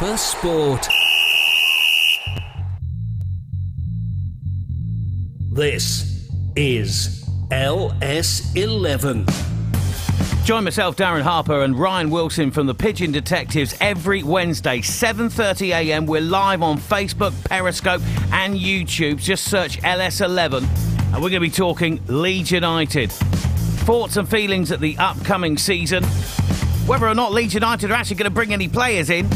Proper sport. This is LS11. Join myself, Darren Harper, and Ryan Wilson from the Pigeon Detectives every Wednesday, 7:30 a.m. We're live on Facebook, Periscope, and YouTube. Just search LS11, and we're going to be talking Leeds United. Thoughts and feelings at the upcoming season. Whether or not Leeds United are actually going to bring any players in,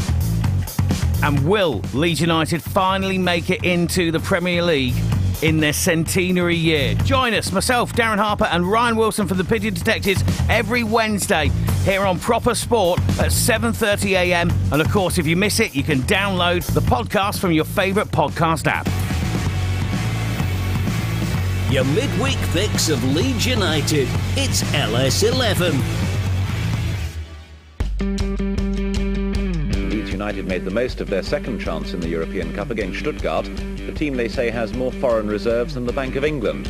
and will Leeds United finally make it into the Premier League? in their centenary year. Join us, myself, Darren Harper, and Ryan Wilson from the Pigeon Detectives every Wednesday here on Proper Sport at 7:30 a.m. And of course, if you miss it, you can download the podcast from your favourite podcast app. Your midweek fix of Leeds United. It's LS11. United made the most of their second chance in the European Cup against Stuttgart the team they say has more foreign reserves than the Bank of England.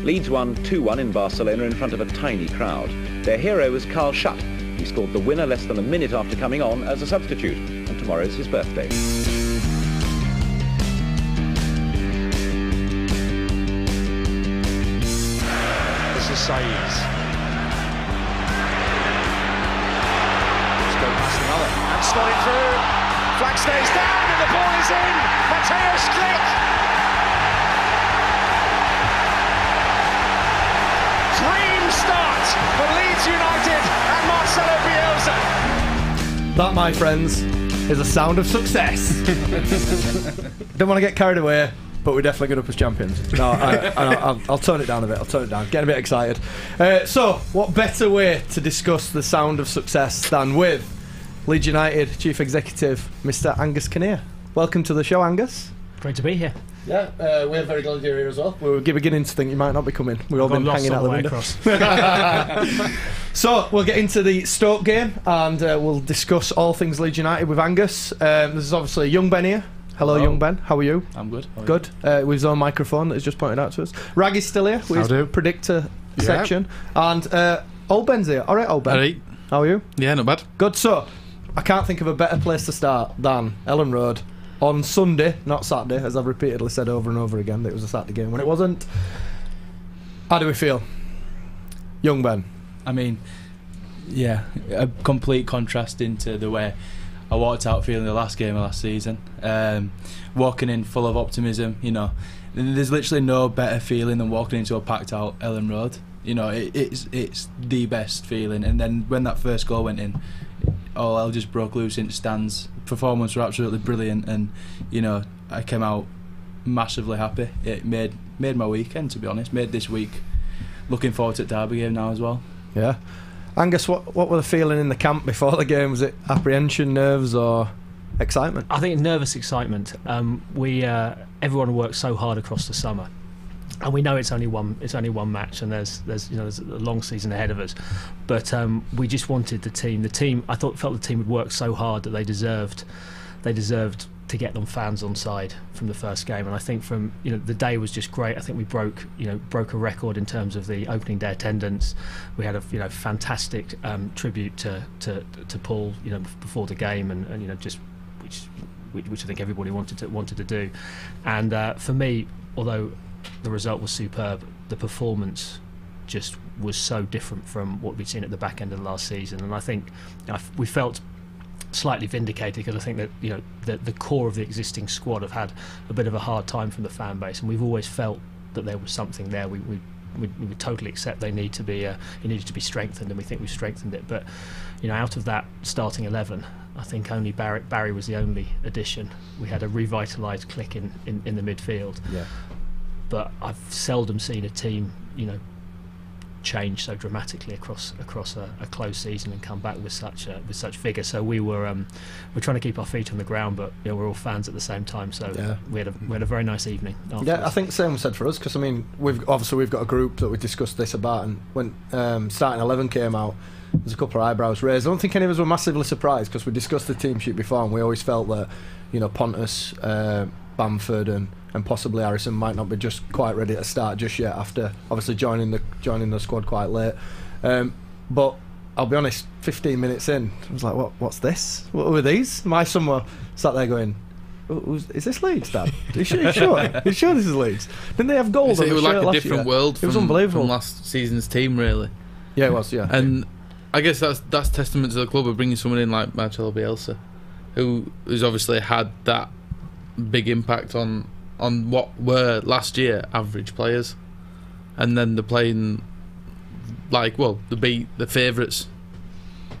Leeds won 2-1 in Barcelona in front of a tiny crowd. Their hero was Carl Shutt. He scored the winner less than a minute after coming on as a substitute, and tomorrow's his birthday. This is Saiz. Another. It through. Flag stays down and the ball is in. Mateusz Klich. Dream start for Leeds United and Marcelo Bielsa. That, my friends, is a sound of success. Don't want to get carried away, but we're definitely good up as champions. No, I, will turn it down a bit. I'll turn it down. Getting a bit excited. Uh, so, what better way to discuss the sound of success than with Leeds United Chief Executive, Mr. Angus Kinnear. Welcome to the show, Angus. Great to be here. Yeah, uh, we're very glad you're here as well. We were beginning to think you might not be coming. We've all been hanging out the window. so we'll get into the Stoke game and uh, we'll discuss all things Leeds United with Angus. Um, is obviously young Ben here. Hello, Hello, young Ben. How are you? I'm good. good. Uh, with his own microphone that he's just pointed out to us. Raggy's still here with his predictor yeah. section. And uh, old Ben's here. All right, old Ben. All right. How are you? Yeah, not bad. Good. So I can't think of a better place to start than Elland Road on Sunday, not Saturday, as I've repeatedly said over and over again that it was a Saturday game when it wasn't. How do we feel? Young Ben. I mean, yeah, a complete contrast into the way I walked out feeling the last game of last season. Um, walking in full of optimism, you know, there's literally no better feeling than walking into a packed out Elland Road. You know, it, it's it's the best feeling. And then when that first goal went in, all hell just broke loose in stands. Performance were absolutely brilliant, and you know I came out massively happy. It made made my weekend to be honest. Made this week looking forward to the Derby game now as well. Yeah, Angus, what what were the feeling in the camp before the game? Was it apprehension, nerves, or excitement? I think nervous excitement. Um, we uh, everyone worked so hard across the summer and we know it's only one it's only one match and there's there's you know there's a long season ahead of us. But um, we just wanted the team the team I thought felt the team had worked so hard that they deserved they deserved to get them fans on side from the first game. And I think from you know the day was just great. I think we broke you know broke a record in terms of the opening day attendance. We had a you know fantastic um, tribute to, to to Paul you know before the game and, and you know just which which I think everybody wanted to wanted to do. And uh, for me although the result was superb. The performance just was so different from what we'd seen at the back end of the last season, and I think you know, we felt slightly vindicated because I think that you know the, the core of the existing squad have had a bit of a hard time from the fan base, and we've always felt that there was something there. We we, we, we totally accept they need to be uh, it needed to be strengthened, and we think we've strengthened it. But you know, out of that starting eleven, I think only Barry, Barry was the only addition. We had a revitalised Klich in, in, in the midfield. Yeah but I've seldom seen a team, you know, change so dramatically across across a, a close season and come back with such a, with such vigor. So we were um, we're trying to keep our feet on the ground, but you know, we're all fans at the same time. So yeah. we had a we had a very nice evening. Afterwards. Yeah, I think the same was said for us because I mean we've obviously we've got a group that we discussed this about, and when um, starting eleven came out. There's a couple of eyebrows raised. I don't think any of us were massively surprised because we discussed the team sheet before, and we always felt that, you know, Pontus, uh, Bamford, and and possibly Harrison might not be just quite ready to start just yet after obviously joining the joining the squad quite late. Um, but I'll be honest, 15 minutes in, I was like, what, what's this? What were these? My son were sat there going, "Oh, is this Leeds, Dad? Are you sure? Are you sure? Are sure this is Leeds? Didn't they have gold it the was like a different year? world It was unbelievable. from last season's team, really. yeah, it was, yeah. And I guess that's that's testament to the club of bringing someone in like Marcelo Bielsa, who has obviously had that big impact on on what were last year average players, and then they're playing like well the beat the favourites,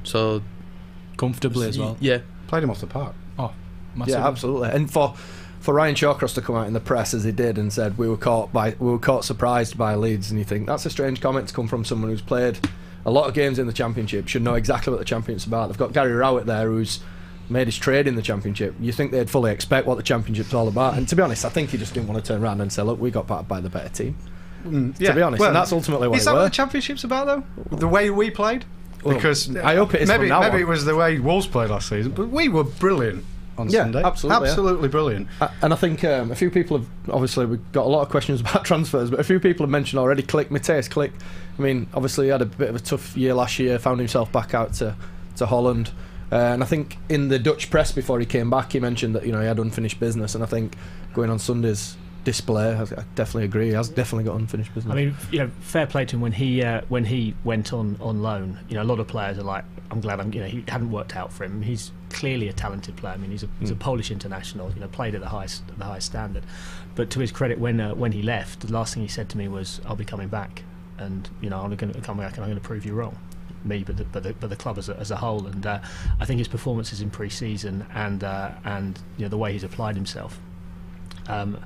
so comfortably as well. Yeah, Played him off the park. Oh, Massively. Yeah, absolutely. And for for Ryan Shawcross to come out in the press as he did and said we were caught by we were caught surprised by Leeds, and you think that's a strange comment to come from someone who's played a lot of games in the Championship, should know exactly what the Championship's about. They've got Gary Rowett there who's made his trade in the Championship. You think they'd fully expect what the Championship's all about, and to be honest, I think he just didn't want to turn around and say, "Look, we got battered by the better team." Mm, To be honest, and that's ultimately what is it that were. what the championship's about, though? The way we played. Well, Because I hope it is maybe maybe on. it was the way Wolves played last season, but we were brilliant on Yeah, Sunday. absolutely, yeah. absolutely brilliant. Uh, And I think um, a few people have obviously we've got a lot of questions about transfers, but a few people have mentioned already. Klich Mateusz Klich. I mean, obviously he had a bit of a tough year last year, found himself back out to to Holland, uh, and I think in the Dutch press before he came back, he mentioned that you know he had unfinished business, and I think going on Sunday's display, I, definitely agree. He has definitely got unfinished business. I mean, you know, fair play to him when he uh, when he went on on loan. You know, a lot of players are like, I'm glad I'm. You know, he hadn't worked out for him. He's clearly a talented player. I mean, he's a, he's a Polish international. You know, played at the highest the highest standard. But to his credit, when uh, when he left, the last thing he said to me was, "I'll be coming back, and you know, I'm going to come back and I'm going to prove you wrong." Me, but the, but the, but the club as a, as a whole, and uh, I think his performances in pre-season and uh, and you know the way he's applied himself um,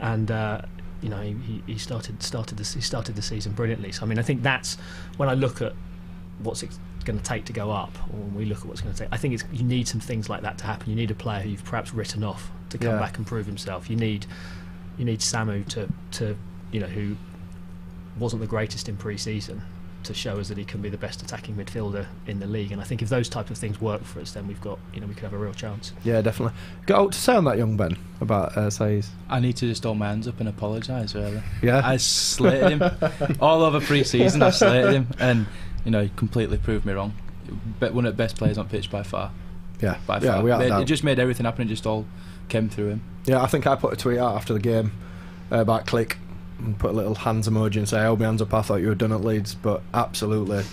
and uh, you know he, he- started started the he started the season brilliantly. So I mean, I think that's when I look at what's it going to take to go up, or when we look at what's going to take. I think it's you need some things like that to happen. You need a player who you've perhaps written off to come Yeah. back and prove himself. You need you need Samu to to you know who wasn't the greatest in pre-season to show us that he can be the best attacking midfielder in the league. And I think if those type of things work for us, then we've got you know we could have a real chance. yeah, definitely. Got out to say on that young Ben about uh, Saiz. I need to just hold my hands up and apologise. Really, Yeah, I slated him all over pre-season. I slated him, and you know, he completely proved me wrong. But one of the best players on pitch by far. yeah, By yeah. far. We are Made- now. it just made everything happen. It just all came through him. Yeah, I think I put a tweet out after the game uh, about Klich and put a little hands emoji and say, I hold my hands up, I thought you were done at Leeds, but absolutely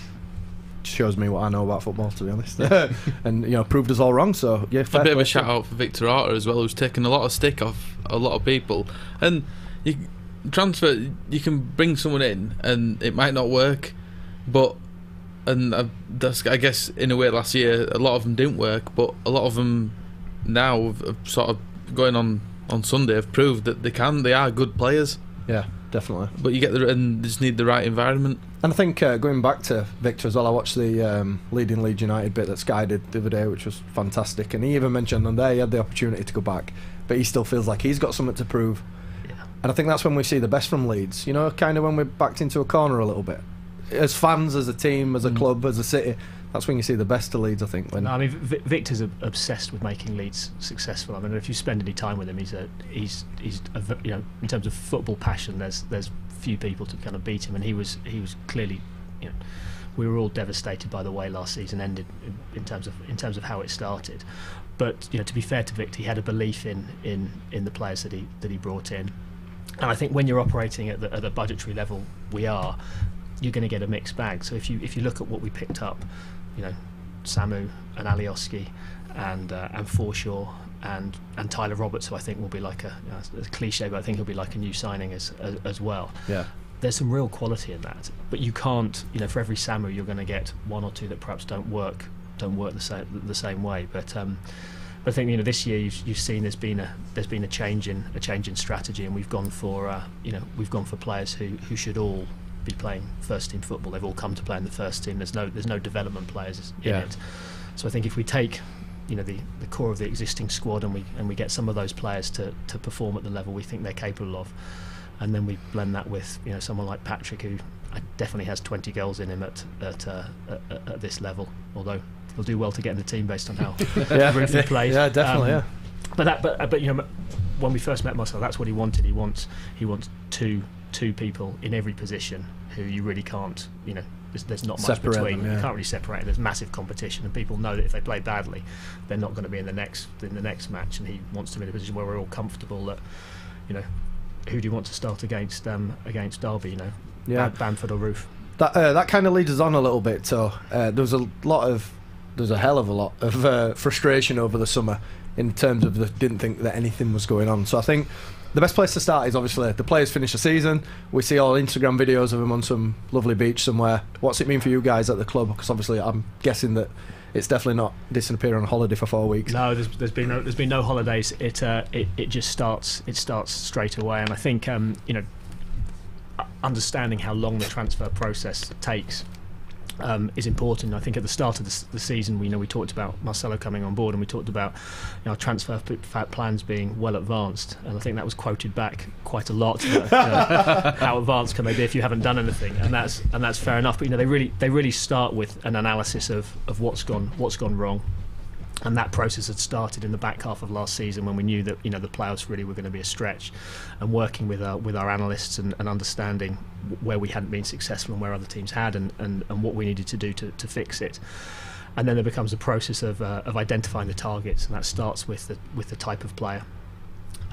shows me what I know about football, to be honest. and, you know, proved us all wrong, so yeah, fair a bit of a shout out for Victor Orta as well, who's taken a lot of stick off a lot of people. And you transfer, you can bring someone in, and it might not work, but and uh, that's I guess in a way last year a lot of them didn't work, but a lot of them now have, have sort of going on on Sunday have proved that they can. They are good players, Yeah, definitely. but you get the and just need the right environment. And I think uh, going back to Victor as well, I watched the um, leading Leeds United bit that Sky did the other day, which was fantastic. And he even mentioned on there he had the opportunity to go back, but he still feels like he's got something to prove. Yeah. And I think that's when we see the best from Leeds. You know, kind of when we're backed into a corner a little bit. As fans, as a team, as a Mm. club, as a city, that's when you see the best of Leeds. I think. When No, I mean, v- Victor's ob- obsessed with making Leeds successful. I mean, if you spend any time with him, he's a he's he's a, you know in terms of football passion, there's there's few people to kind of beat him, and he was he was clearly, you know, we were all devastated by the way last season ended in, in terms of in terms of how it started. But you know, to be fair to Victor, he had a belief in in in the players that he that he brought in. And I think when you're operating at the, at the budgetary level we are, you're going to get a mixed bag. So if you if you look at what we picked up, you know, Samu and Alioski and uh, and Forshaw and and Tyler Roberts, who I think will be like a, you know, it's a cliche, but I think he'll be like a new signing as as, as well. yeah, There's some real quality in that, but you can't, you know, for every Samu you're going to get one or two that perhaps don't work don't work the same the same way. But um, but I think you know this year you've, you've seen there's been a there's been a change in a change in strategy, and we've gone for uh, you know we've gone for players who who should all be playing first team football. They've all come to play in the first team. There's no there's no development players in Yeah. it. So I think if we take you know the, the core of the existing squad and we and we get some of those players to, to perform at the level we think they're capable of, and then we blend that with you know someone like Patrick who uh, definitely has 20 goals in him at at, uh, at, at this level. Although he'll do well to get in the team based on how yeah, everything plays. yeah, definitely. Um, yeah, but that, but but you know, when we first met Marcel, that's what he wanted. He wants he wants two two people in every position who you really can't you know there's, there's not much Separate between. them, yeah. You can't really separate. them. There's massive competition, and people know that if they play badly, they're not going to be in the next in the next match. And he wants to be in a position where we're all comfortable that, you know, who do you want to start against um, against Derby? You know, Yeah. Bam- Bamford or Roofe. That uh, that kind of leads us on a little bit. So uh, there was a lot of there's a hell of a lot of uh, frustration over the summer in terms of the didn't think that anything was going on. So I think the best place to start is obviously the players finish the season. We see all Instagram videos of them on some lovely beach somewhere. What's it mean for you guys at the club? Because obviously I'm guessing that it's definitely not disappearing on holiday for four weeks. No, there's, there's been no there's been no holidays. It uh, it it just starts it starts straight away, and I think um, you know understanding how long the transfer process takes um, is important. I think at the start of the, the season, we know we talked about Marcelo coming on board, and we talked about you know, our transfer p- plans being well advanced, and I think that was quoted back quite a lot. uh, you know, how advanced can they be if you haven't done anything? And that's and that's fair enough. But you know, they really they really start with an analysis of, of what's gone what's gone wrong, and that process had started in the back half of last season when we knew that you know the playoffs really were going to be a stretch, and working with our with our analysts and, and understanding where we hadn't been successful and where other teams had, and, and, and what we needed to do to, to fix it. And then there becomes a process of uh, of identifying the targets, and that starts with the with the type of player.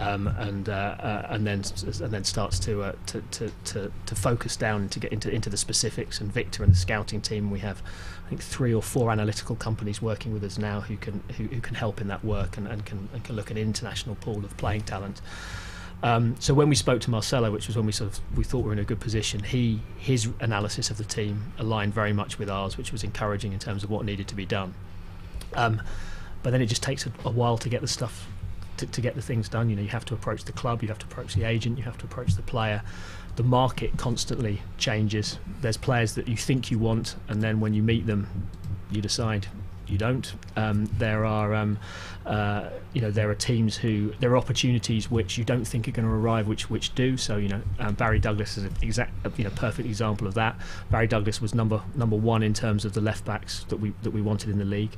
Um, and uh, uh, and then and then starts to, uh, to, to to to focus down to get into into the specifics. And Victor and the scouting team, we have I think three or four analytical companies working with us now who can who, who can help in that work and, and can and can look at an international pool of playing talent. Um, so when we spoke to Marcelo, which was when we sort of we thought we were in a good position, he his analysis of the team aligned very much with ours, which was encouraging in terms of what needed to be done. Um, but then it just takes a, a while to get the stuff to, to get the things done. You know, you have to approach the club, you have to approach the agent, you have to approach the player. The market constantly changes. There's players that you think you want, and then when you meet them, you decide you don't. Um, there are, um, uh, you know, there are teams who there are opportunities which you don't think are going to arrive, which which do. So you know, um, Barry Douglas is an exact, you know, perfect example of that. Barry Douglas was number number one in terms of the left backs that we that we wanted in the league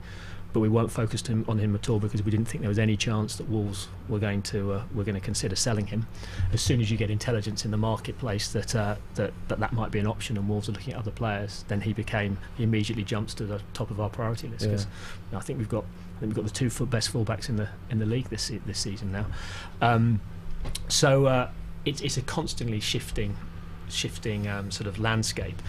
but we weren't focused him, on him at all because we didn't think there was any chance that Wolves were going to uh, were going to consider selling him. As soon as you get intelligence in the marketplace that, uh, that that that might be an option and Wolves are looking at other players, then he became he immediately jumps to the top of our priority list because I think we've got I think we've got the two foot best fullbacks in the in the league this this season now. Um, so uh, it's it's a constantly shifting shifting um, sort of landscape,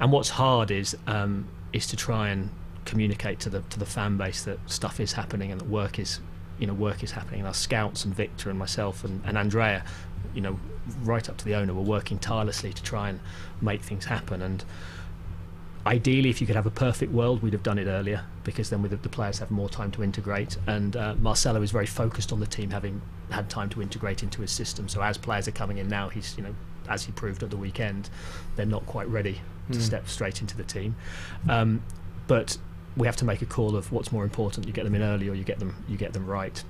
and what's hard is um, is to try and communicate to the to the fan base that stuff is happening and that work is you know work is happening. And our scouts and Victor and myself and, and Andrea, you know, right up to the owner, were working tirelessly to try and make things happen and. Ideally, if you could have a perfect world, we'd have done it earlier because then with the, players have more time to integrate. And uh, Marcelo is very focused on the team having had time to integrate into his system. So as players are coming in now, he's you know as he proved at the weekend, they're not quite ready to step straight into the team. Um, but we have to make a call of what's more important: you get them in early or you get them you get them right.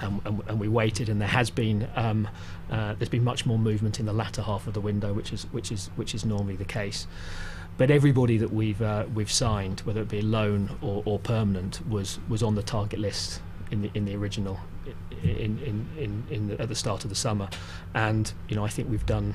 Um, and, and we waited, and there has been um, uh, there's been much more movement in the latter half of the window, which is which is which is normally the case. But everybody that we've uh, we've signed, whether it be loan or, or permanent, was was on the target list in the in the original in in in, in the, at the start of the summer, and you know I think we've done.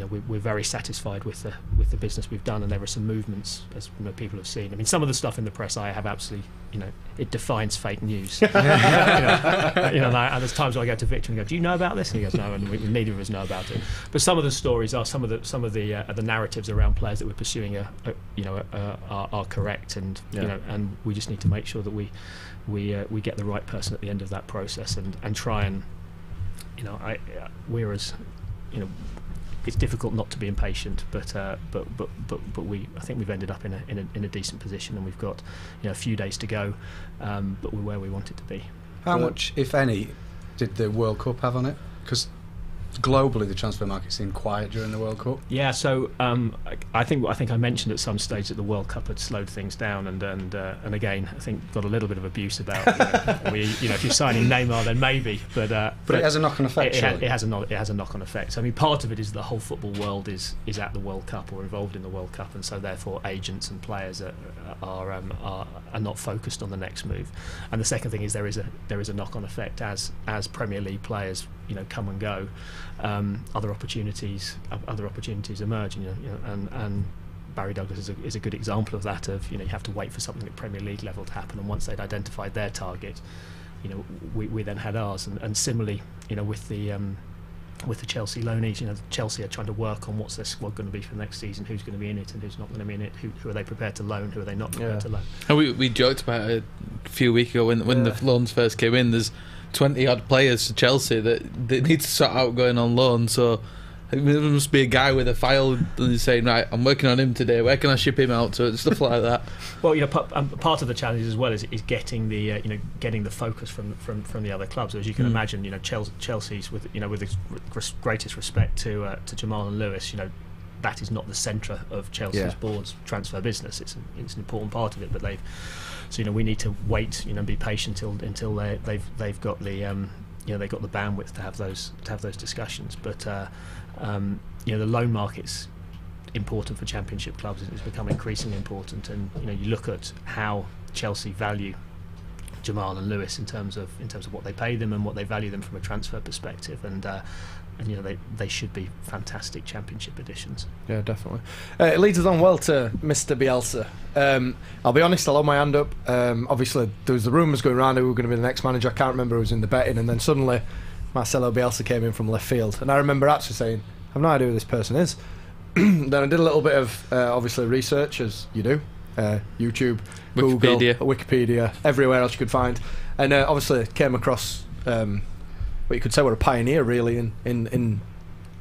You know, we're, we're very satisfied with the with the business we've done, and there are some movements as you know, people have seen. I mean, some of the stuff in the press I have absolutely, you know, it defines fake news. you know, you know, and, I, there's times where I go to Victor and go, "Do you know about this?" And he goes, "No," and we, neither of us know about it. But some of the stories are some of the some of the uh, the narratives around players that we're pursuing are, are you know are, are, are correct, and Yeah. you know, and we just need to make sure that we we uh, we get the right person at the end of that process, and and try and you know, I uh, we're as you know. It's difficult not to be impatient, but uh, but but but but we I think we've ended up in a, in a in a decent position, and we've got you know a few days to go, um, but we're where we want it to be. How But- much, if any, did the World Cup have on it? Because globally, the transfer market seemed quiet during the World Cup. Yeah, so um, I- think I think I mentioned at some stage that the World Cup had slowed things down, and and uh, and again I think got a little bit of abuse about you know, we you know if you're signing Neymar then maybe, but uh, But it has a knock-on effect, It, it, it has a knock, it has a knock-on effect. I mean, part of it is the whole football world is is at the World Cup or involved in the World Cup, and so therefore agents and players are are, um, are are not focused on the next move. And the second thing is there is a there is a knock-on effect as as Premier League players you know come and go, um, other opportunities other opportunities emerge, you know, you know and and Barry Douglas is a, is a good example of that. Of you know you have to wait for something at Premier League level to happen, and once they'd identified their target, you know we, we then had ours, and, and similarly, you know with the um, with the Chelsea loanees, you know Chelsea are trying to work on what's their squad going to be for next season, who's going to be in it and who's not going to be in it, who, who are they prepared to loan, who are they not prepared Yeah. to loan. And we, we joked about it a few weeks ago when when Yeah. the loans first came in. There's 20 odd players to Chelsea that they need to sort out going on loan. So there must be a guy with a file and saying, right, I'm working on him today. Where can I ship him out to? And stuff like that. Well, you know, um, part of the challenge as well is, is getting the uh, you know getting the focus from, from, from the other clubs. As you can Mm. imagine, you know, Chelsea, Chelsea's with you know with the greatest respect to uh, to Jamal and Lewis, you know, that is not the centre of Chelsea's Yeah. board's transfer business. It's an, it's an important part of it, but they've so you know we need to wait, you know, be patient until until they, they've they've got the um, you know they've got the bandwidth to have those to have those discussions. But uh, um, you know the loan market's important for championship clubs. It's become increasingly important. And you know you look at how Chelsea value Jamal and Lewis in terms of in terms of what they pay them and what they value them from a transfer perspective. And uh, and you know they, they should be fantastic championship additions. Yeah, definitely. Uh, it leads us on well to Mr. Bielsa. Um, I'll be honest, I'll hold my hand up. Um, obviously, there was the rumours going around who were going to be the next manager. I can't remember who was in the betting, and then suddenly Marcelo Bielsa came in from left field, and I remember actually saying, "I've no idea who this person is." then I did a little bit of uh, obviously research, as you do, uh, YouTube, Wikipedia. Google, Wikipedia, everywhere else you could find, and uh, obviously came across um, what you could say were a pioneer really in in, in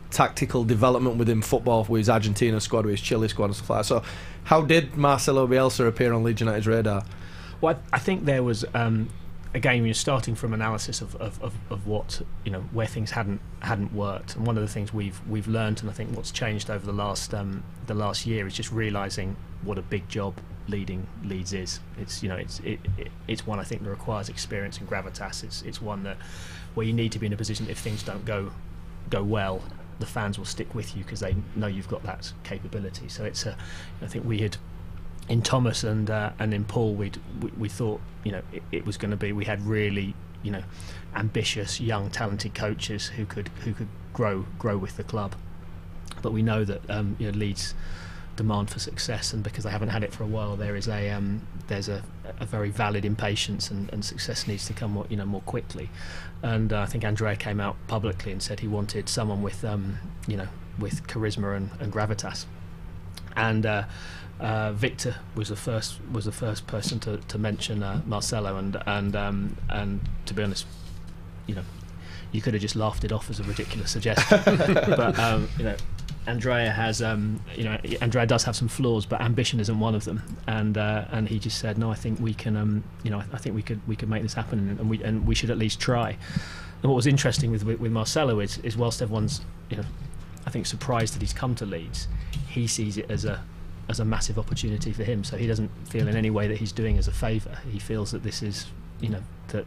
tactical development within football with his Argentina squad, with his Chile squad and like that. So, how did Marcelo Bielsa appear on Leeds United's radar? Well, I, I think there was um, again you're starting from analysis of, of, of, of what you know where things hadn't hadn't worked, and one of the things we've we've learned, and I think what's changed over the last um, the last year is just realizing what a big job leading Leeds is. It's you know it's it, it, it's one I think that requires experience and gravitas. It's it's one that where you need to be in a position if things don't go go well, the fans will stick with you because they know you've got that capability. So it's a I think we had in Thomas and uh, and in Paul, we we thought you know it, it was going to be. We had really you know ambitious, young, talented coaches who could who could grow grow with the club. But we know that um, you know Leeds demand for success, and because they haven't had it for a while, there is a um, there's a, a very valid impatience, and, and success needs to come more, you know more quickly. And uh, I think Andrea came out publicly and said he wanted someone with um, you know with charisma and, and gravitas. And uh, uh, Victor was the first was the first person to, to mention uh, Marcelo, and and um, and to be honest, you know, you could have just laughed it off as a ridiculous suggestion, but um, you know. Andrea has, um, you know, Andrea does have some flaws, but ambition isn't one of them. And uh, and he just said, no, I think we can, um, you know, I think we could we could make this happen, and we and we should at least try. And what was interesting with with, Marcelo is, is whilst everyone's, you know, I think surprised that he's come to Leeds, he sees it as a as a massive opportunity for him. So he doesn't feel in any way that he's doing as a favour. He feels that this is, you know, that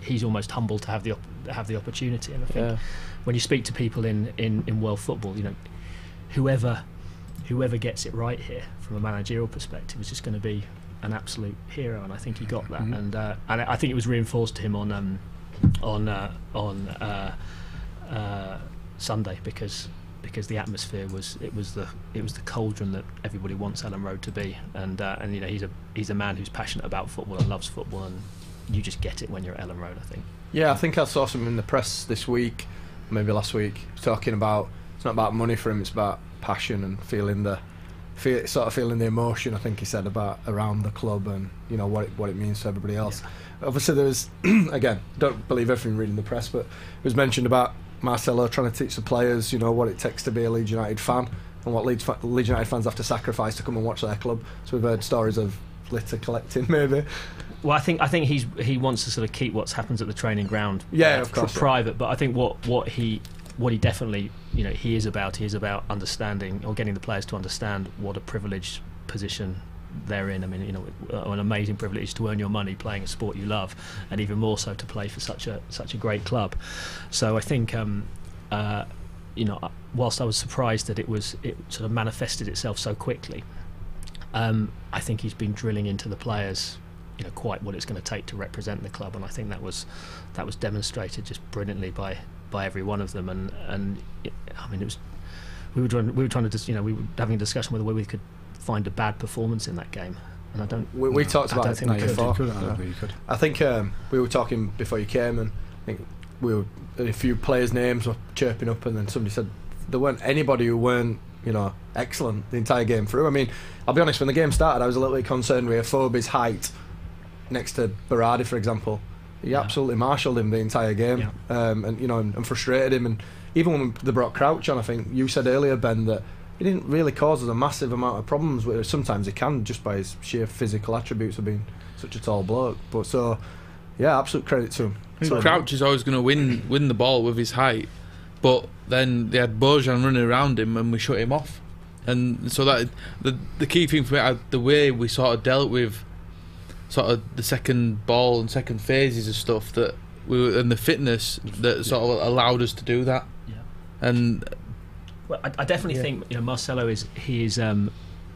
he's almost humbled to have the op- have the opportunity. And I think Yeah. when you speak to people in, in, in world football, you know, whoever whoever gets it right here from a managerial perspective is just going to be an absolute hero. And I think he got that. Mhm. And uh, and I think it was reinforced to him on um, on uh, on uh, uh, Sunday because because the atmosphere was it was the it was the cauldron that everybody wants Elland Road to be and uh, and you know he's a he's a man who's passionate about football and loves football and you just get it when you're at Elland Road I think Yeah, I think I saw something in the press this week, maybe last week, talking about it's not about money for him, it's about passion and feeling the feel, sort of feeling the emotion. I think he said about around the club and you know what it, what it means to everybody else. Obviously, there was again, don't believe everything reading the press, but it was mentioned about Marcelo trying to teach the players, you know, what it takes to be a Leeds United fan and what Leeds, fa- Leeds United fans have to sacrifice to come and watch their club. So we've heard stories of litter collecting, maybe. well I think I think he's he wants to sort of keep what happens at the training ground Yeah, uh, of course, pri- yeah. private but I think what what he what he definitely you know he is about he is about understanding or getting the players to understand what a privileged position they're in. I mean, you know, uh, an amazing privilege to earn your money playing a sport you love, and even more so to play for such a such a great club. So I think, um, uh, you know, uh, whilst I was surprised that it was it sort of manifested itself so quickly, um, I think he's been drilling into the players, you know, quite what it's going to take to represent the club, and I think that was that was demonstrated just brilliantly by by every one of them. And and I mean, it was we were trying we were trying to just you know we were having a discussion whether we could find a bad performance in that game, and I don't. We, we talked I about don't it think we could. could. before. Could. I don't think you could. I think um, we were talking before you came, and I think we were a few players' names were chirping up, and then somebody said there weren't anybody who weren't you know excellent the entire game through. I mean, I'll be honest, when the game started, I was a little bit concerned with Afobe's height next to Berardi, for example. He Yeah. absolutely marshalled him the entire game, um, and you know, and, and frustrated him. And even when they brought Crouch on, I think you said earlier, Ben, that he didn't really cause us a massive amount of problems. Where sometimes he can just by his sheer physical attributes of being such a tall bloke. But so, yeah, absolute credit to him. So- Crouch is always going to win win the ball with his height, but then they had Bojan running around him and we shut him off, and so that the the key thing for me, uh, the way we sort of dealt with sort of the second ball and second phases of stuff that we were, and the fitness that sort of allowed us to do that, Yeah. and Well, I, I definitely Yeah. think you know Marcelo is he is um,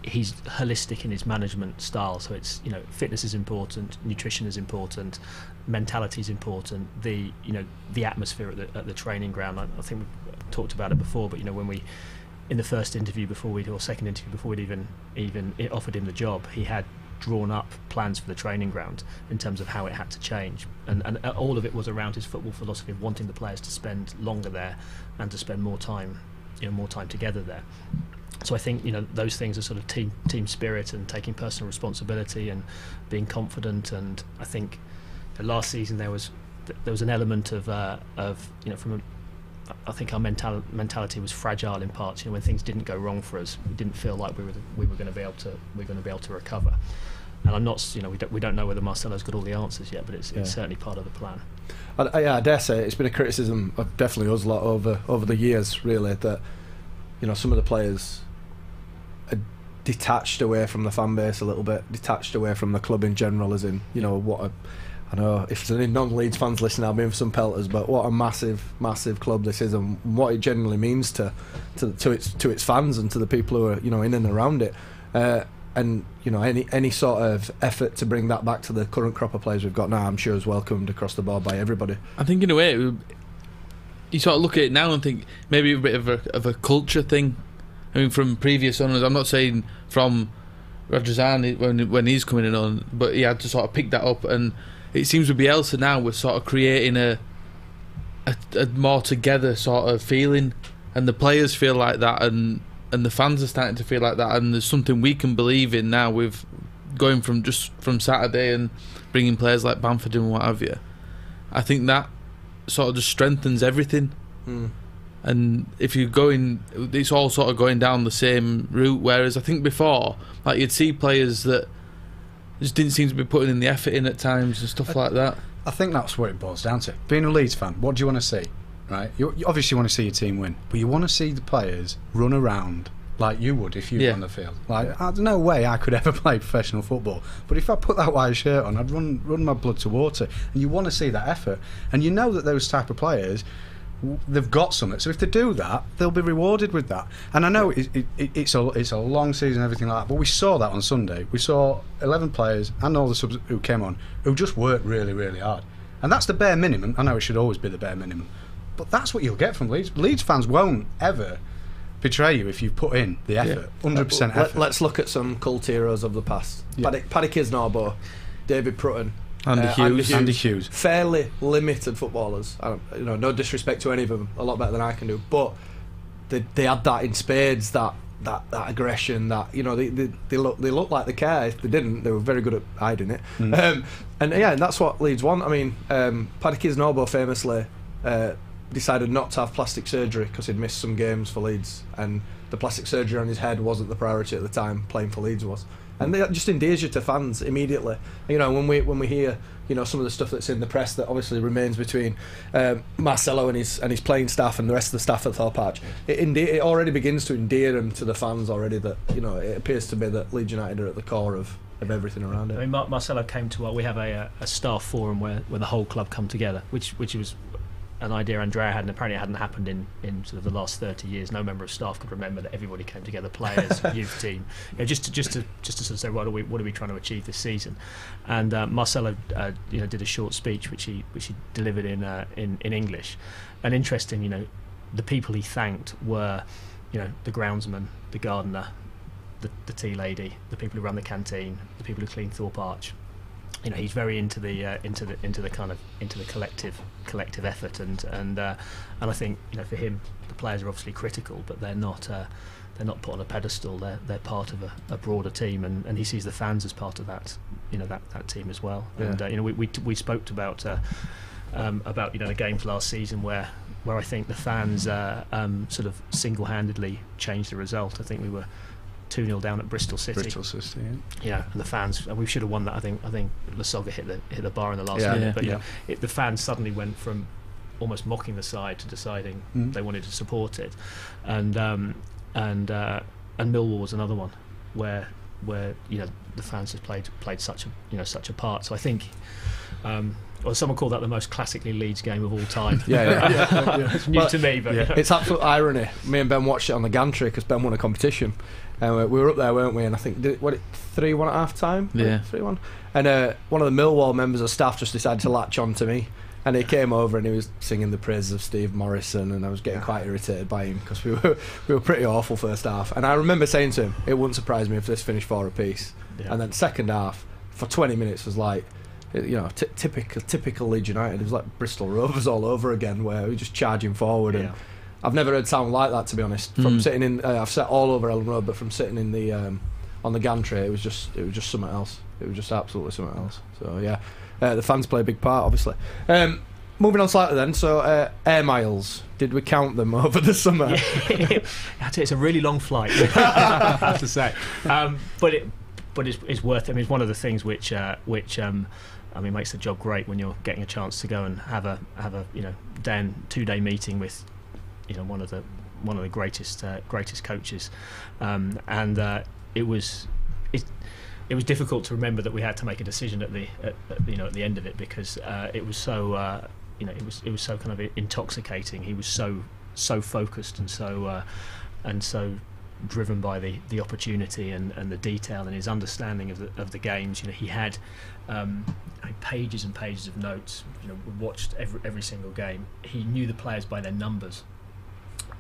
he's holistic in his management style. So it's you know fitness is important, nutrition is important, mentality is important. The you know the atmosphere at the, at the training ground. I, I think we talked about it before, but you know when we in the first interview before we or second interview before we'd even even i- offered him the job, he had drawn up plans for the training ground in terms of how it had to change, and and all of it was around his football philosophy of wanting the players to spend longer there and to spend more time, you know, more time together there. So I think you know those things are sort of team team spirit and taking personal responsibility and being confident. And I think last season there was there was an element of uh, of you know from a I think our mental, mentality was fragile in parts. You know, when things didn't go wrong for us, we didn't feel like we were we were going to be able to we were going to be able to recover. And I'm not, you know, we don't, we don't know whether Marcelo's got all the answers yet, but it's, Yeah. it's certainly part of the plan. I, I, yeah, I dare say it's been a criticism of definitely us a lot over over the years, really, that you know some of the players are detached away from the fan base a little bit, detached away from the club in general, as in you know what a. I know if there's any non-Leeds fans listening, I'll be in for some pelters, but what a massive, massive club this is, and what it generally means to, to, to its to its fans and to the people who are you know in and around it. Uh, and you know any any sort of effort to bring that back to the current crop of players we've got now, I'm sure is welcomed across the board by everybody. I think in a way, would- you sort of look at it now and think maybe a bit of a, of a culture thing. I mean, from previous owners, I'm not saying from Radrizzani when when he's coming in on, but he had to sort of pick that up. And it seems with Bielsa now, we're sort of creating a, a a more together sort of feeling, and the players feel like that, and and the fans are starting to feel like that, and there's something we can believe in now with going from just from Saturday and bringing players like Bamford and what have you. I think that sort of just strengthens everything. Hmm. And if you're going, it's all sort of going down the same route. Whereas I think before, like you'd see players that just didn't seem to be putting in the effort in at times and stuff like that. I think that's what it boils down to. Being a Leeds fan, what do you want to see? Right? You, you obviously want to see your team win, but you want to see the players run around like you would if you were Yeah. on the field. Like, there's no way I could ever play professional football, but if I put that white shirt on, I'd run run my blood to water. And you want to see that effort, and you know that those type of players. They've got something, so if they do that, they'll be rewarded with that. And I know it, it, it, it's a it's a long season, and everything like that. But we saw that on Sunday. We saw eleven players and all the subs who came on who just worked really, really hard. And that's the bare minimum. I know it should always be the bare minimum, but that's what you'll get from Leeds. Leeds fans won't ever betray you if you put in the effort, hundred percent Let, us look at some cult heroes of the past. Yeah. Paddy, Paddy Kisnorbo, David Prutton, Andy uh, Hughes. Andy Hughes. Fairly limited footballers. I don't, you know, no disrespect to any of them, a lot better than I can do. But they, they had that in spades. That that, that aggression. That you know, they, they, they look they look like they care. If they didn't, they were very good at hiding it. Um, and yeah, and that's what Leeds want. I mean, um, Paddy Kisnorbo famously. Uh, decided not to have plastic surgery because he'd missed some games for Leeds, and the plastic surgery on his head wasn't the priority at the time. Playing for Leeds was, and that just endears you to fans immediately. You know, when we when we hear you know some of the stuff that's in the press that obviously remains between um, Marcelo and his and his playing staff and the rest of the staff at Thorpe Arch, it, it already begins to endear him to the fans already. That you know, it appears to be that Leeds United are at the core of. Of everything around it. I mean, Mar- Marcelo came to our. We have a, uh, a staff forum where, where the whole club come together, which which was an idea Andrea had, and apparently it hadn't happened in, in sort of the last thirty years. No member of staff could remember that everybody came together, players, youth team, you know, just to just to just to sort of say what are we what are we trying to achieve this season. And uh, Marcelo, uh, you know, did a short speech which he which he delivered in uh, in in English, and interesting, you know, the people he thanked were, you know, the groundsman, the gardener, the, the tea lady, the people who run the canteen, the people who clean Thorpe Arch. You know, he's very into the uh, into the into the kind of into the collective collective effort, and and uh, and I think you know for him, the players are obviously critical, but they're not. Uh, they're not put on a pedestal. They're they're part of a, a broader team, and, and he sees the fans as part of that, you know, that, that team as well. Yeah. And uh, you know, we we, we spoke about uh, um, about you know the games last season where where I think the fans uh, um, sort of single-handedly changed the result. I think we were two 0 down at Bristol City. Bristol City. Yeah. Yeah, and the fans, and we should have won that. I think. I think Lasogga hit the hit the bar in the last Yeah. minute, Yeah. but you Yeah. it, the fans suddenly went from almost mocking the side to deciding Mm. they wanted to support it, and um, and uh, and Millwall was another one where where you know the fans have played played such a you know such a part. So I think. Um, well, someone called that the most classically Leeds game of all time. Yeah, yeah. yeah. it's new Well, to me, but yeah. it's absolute irony. Me and Ben watched it on the gantry because Ben won a competition, and we- we were up there, weren't we? And I think did, what it three one at half time. Yeah. three one. And uh, one of the Millwall members of staff just decided to latch on to me, and he came over and he was singing the praises of Steve Morison, and I was getting quite irritated by him because we were we were pretty awful first half. And I remember saying to him, "It wouldn't surprise me if this finished four apiece." Yeah. And then second half for 20 minutes was like, you know, t- typical typical Leeds United. It was like Bristol Rovers all over again, where we were just charging forward. And Yeah. I've never heard sound like that to be honest. From Mm. sitting in, uh, I've sat all over Elland Road, but from sitting in the um, on the gantry, it was just it was just something else. It was just absolutely something else. So yeah, uh, the fans play a big part, obviously. Um, moving on slightly then. So uh, air miles, did we count them over the summer? It, it's a really long flight, I have to say. Um, but it, but it's, it's worth. it. I mean, it's one of the things which uh, which um, I mean makes the job great when you're getting a chance to go and have a have a you know day two day meeting with you know one of the one of the greatest uh, greatest coaches, um, and uh, it was it. It was difficult to remember that we had to make a decision at the at, at, you know at the end of it because uh, it was so uh, you know it was it was so kind of intoxicating. He was so so focused and so uh, and so driven by the, the opportunity and, and the detail and his understanding of the of the games. You know, he had um, pages and pages of notes. You know, watched every every single game. He knew the players by their numbers.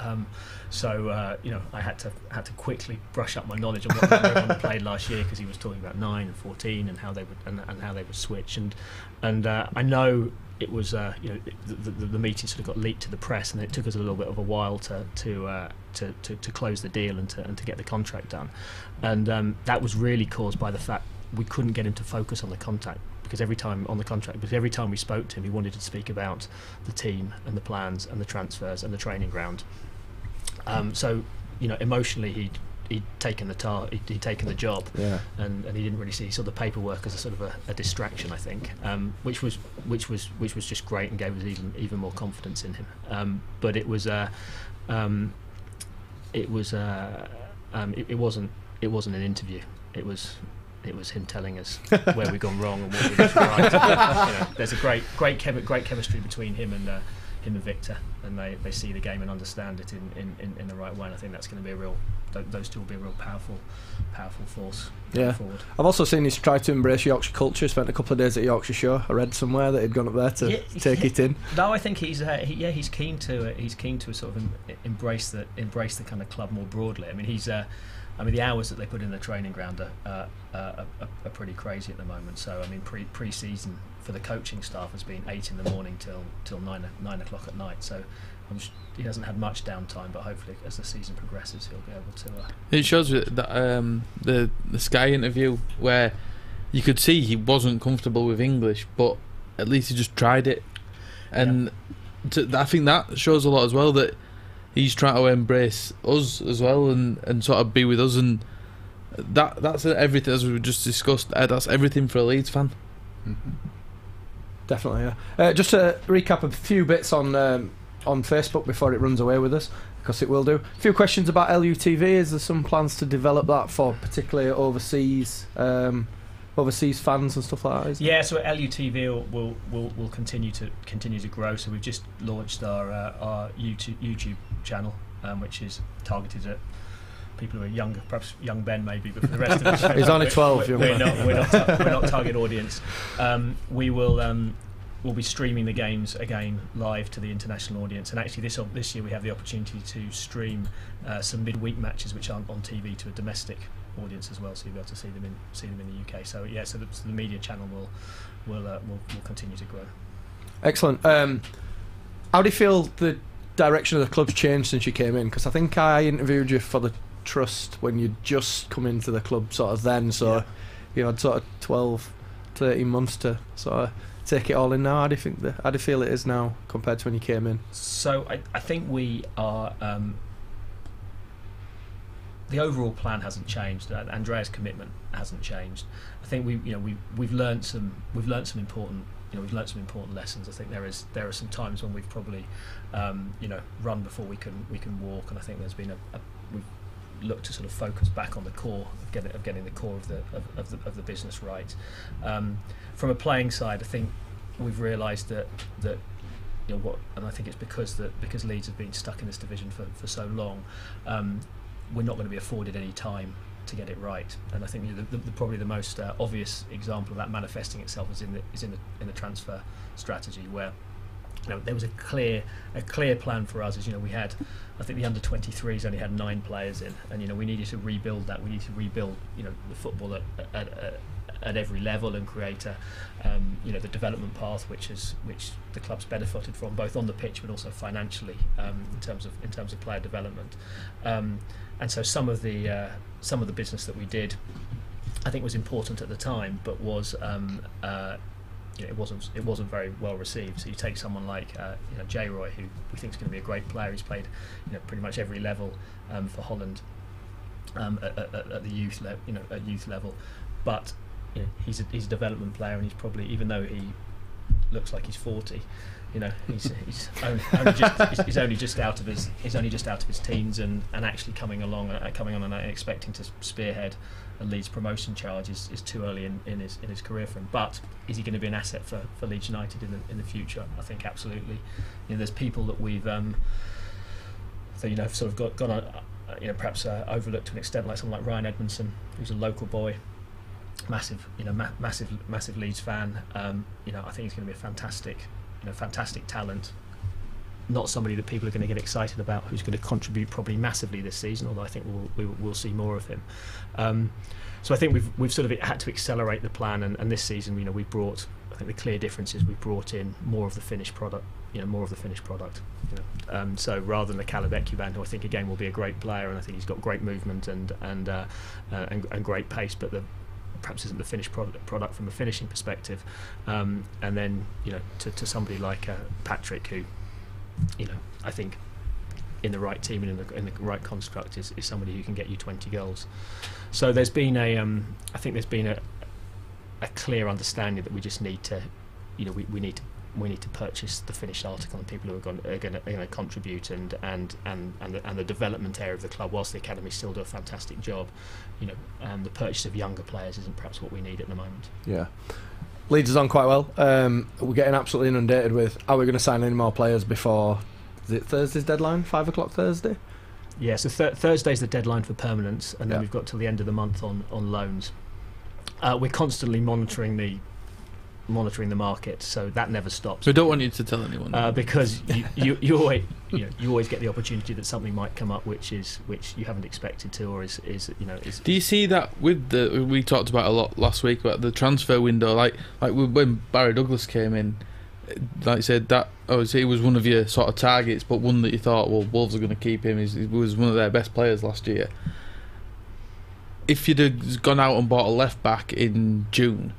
Um, so uh, you know, I had to had to quickly brush up my knowledge on what everyone played last year because he was talking about nine and fourteen and how they would and, and how they would switch. And and uh, I know it was uh, you know the, the, the meeting sort of got leaked to the press and it took us a little bit of a while to to uh, to, to, to close the deal and to and to get the contract done, and um, that was really caused by the fact we couldn't get him to focus on the contact because every time on the contract because every time we spoke to him he wanted to speak about the team and the plans and the transfers and the training ground. Um, so you know emotionally he'd he'd taken the tar he'd, he'd taken the job Yeah. and, and he didn't really see he saw the paperwork as a sort of a, a distraction I think um, which was which was which was just great and gave us even even more confidence in him um, but it was uh, um, it was uh, um, it, it wasn't it wasn't an interview it was it was him telling us where we've gone wrong and what we did right. you know, there's a great great chemi- great chemistry between him and uh, him and Victor, and they, they see the game and understand it in, in, in, in the right way. And I think that's going to be a real th- those two will be a real powerful powerful force Yeah. forward. I've also seen he's tried to embrace Yorkshire culture. Spent a couple of days at Yorkshire Show. I read somewhere that he'd gone up there to Yeah, take yeah. it in. No, I think he's uh, he, yeah he's keen to uh, he's keen to sort of em- embrace the embrace the kind of club more broadly. I mean he's uh, I mean the hours that they put in the training ground are, uh, uh, are, are pretty crazy at the moment. So I mean pre pre season for the coaching staff has been eight in the morning till till nine nine o'clock at night. So he hasn't had much downtime, but hopefully as the season progresses he'll be able to. Uh, It shows that um, the the Sky interview where you could see he wasn't comfortable with English, but at least he just tried it, and to, I think that shows a lot as well that he's trying to embrace us as well and, and sort of be with us and that that's everything as we just discussed. Uh, that's everything for a Leeds fan. Definitely, yeah. Uh, just to recap a few bits on um, on Facebook before it runs away with us, because it will do. A few questions about LUTV. Is there some plans to develop that for particularly overseas um, overseas fans and stuff like that? Yeah, so LUTV will, will will will continue to continue to grow. So we've just launched our uh, our YouTube YouTube channel, um, which is targeted at people who are younger, perhaps young Ben maybe, but for the rest of us, He's only 12, We're, we're not we're not, we're not target audience. Um, we will. Um, We'll be streaming the games again live to the international audience, and actually this this year we have the opportunity to stream uh, some midweek matches which aren't on TV to a domestic audience as well, so you'll be able to see them in see them in the UK. So yeah, so the, so the media channel will will, uh, will will continue to grow. Excellent. Um, how do you feel the direction of the club's changed since you came in? Because I think I interviewed you for the trust when you just come into the club, sort of then. So Yeah. you had sort of 12, 13 months to sort of take it all in now. How do you think the, how do you feel it is now compared to when you came in? So I, I think we are. Um, the overall plan hasn't changed. Uh, Andrea's commitment hasn't changed. I think we, you know, we we've learned some we've learned some important, you know, we've learned some important lessons. I think there is there are some times when we've probably, um, you know, run before we can we can walk, and I think there's been a, a we've looked to sort of focus back on the core of getting of getting the core of the of, of the of the business right. Um, from a playing side, I think we've realised that that you know what, and I think it's because that because Leeds have been stuck in this division for, for so long, um, we're not going to be afforded any time to get it right. And I think you know, the, the, probably the most uh, obvious example of that manifesting itself is in the is in the in the transfer strategy where. You know, there was a clear a clear plan for us. As you know, we had, I think the under 23s only had nine players in, and you know we needed to rebuild that. We need to rebuild, you know, the football at, at, at, at every level and create a, um, you know, the development path which is which the club's benefited from both on the pitch but also financially um, in terms of in terms of player development. Um, and so some of the uh, some of the business that we did, I think, was important at the time, but was um, uh, you know, it wasn't it wasn't very well received. So you take someone like uh, you know Jay Roy, who we think is going to be a great player. He's played you know pretty much every level um, for Holland um, at, at, at the youth level, you know, at youth level, but you know, he's a, he's a development player, and he's probably even though he looks like he's forty, you know, he's, he's, only, only just, he's, only just out of his he's only just out of his teens, and, and actually coming along, uh, coming on and uh, expecting to spearhead a Leeds promotion charge is, is too early in, in his in his career for him. But is he going to be an asset for, for Leeds United in the in the future? I think absolutely. You know, there's people that we've um, that you know sort of got gone on, uh, you know perhaps uh, overlooked to an extent, like someone like Ryan Edmondson, who's a local boy, massive you know ma- massive massive Leeds fan. Um, you know I think he's going to be a fantastic you know fantastic talent. Not somebody that people are going to get excited about, who's going to contribute probably massively this season. Although I think we'll we, we'll see more of him. Um, so I think we've we've sort of had to accelerate the plan, and, and this season you know we've brought. I think the clear difference is we've brought in more of the finished product. You know more of the finished product. You know. Um, so rather than the Caleb Ekuban, who I think again will be a great player, and I think he's got great movement and and uh, uh, and, and great pace, but the perhaps isn't the finished product, product from a finishing perspective. Um, and then you know to, to somebody like uh, Patrick, who you know I think in the right team and in the, in the right construct is, is somebody who can get you 20 goals. So there's been a um, I think there's been a a clear understanding that we just need to you know we, we need to we need to purchase the finished article and people who are going, are going to contribute and and and and the, and the development area of the club whilst the academy still do a fantastic job you know um, the purchase of younger players isn't perhaps what we need at the moment Yeah. Leeds is on quite well. Um, we're getting absolutely inundated with are we going to sign any more players before is it Thursday's deadline? Five o'clock Thursday? yeah so th- Thursday's the deadline for permanence and then Yeah. we've got till the end of the month on on loans uh, we're constantly monitoring the monitoring the market so that never stops So I don't want you to tell anyone. uh, because you, you, you always you know you always get the opportunity that something might come up which is which you haven't expected to or is, is you know is Do you see that with the we talked about a lot last week about the transfer window? Like like when Barry Douglas came in, like I said that obviously he was one of your sort of targets, but one that you thought well Wolves are going to keep him. He was one of their best players last year. If you'd have gone out and bought a left back in June,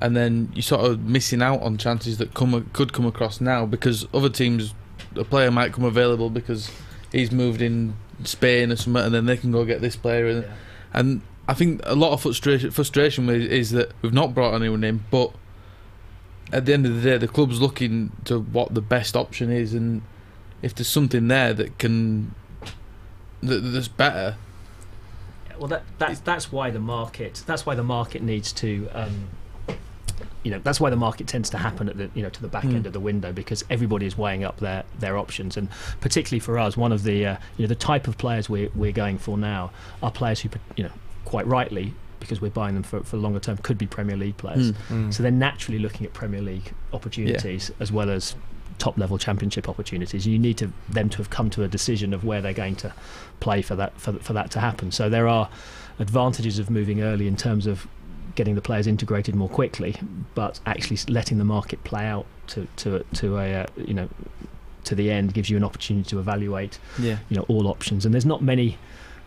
and then you're sort of missing out on chances that come could come across now because other teams, a player might come available because he's moved in Spain or something, and then they can go get this player. And, Yeah. and I think a lot of frustration frustration is that we've not brought anyone in, but at the end of the day, the club's looking to what the best option is, and if there's something there that can that, that's better, well that that's that's why the market that's why the market needs to um, you know that's why the market tends to happen at the you know to the back Mm. end of the window because everybody is weighing up their their options and particularly for us one of the uh, you know the type of players we're we're going for now are players who you know quite rightly because we're buying them for, for longer term could be Premier League players Mm. so they're naturally looking at Premier League opportunities as well as top level championship opportunities. And you need to them to have come to a decision of where they're going to play for that for, for that to happen. So there are advantages of moving early in terms of getting the players integrated more quickly, but actually letting the market play out to to to a uh, you know to the end gives you an opportunity to evaluate Yeah. you know all options. And there's not many.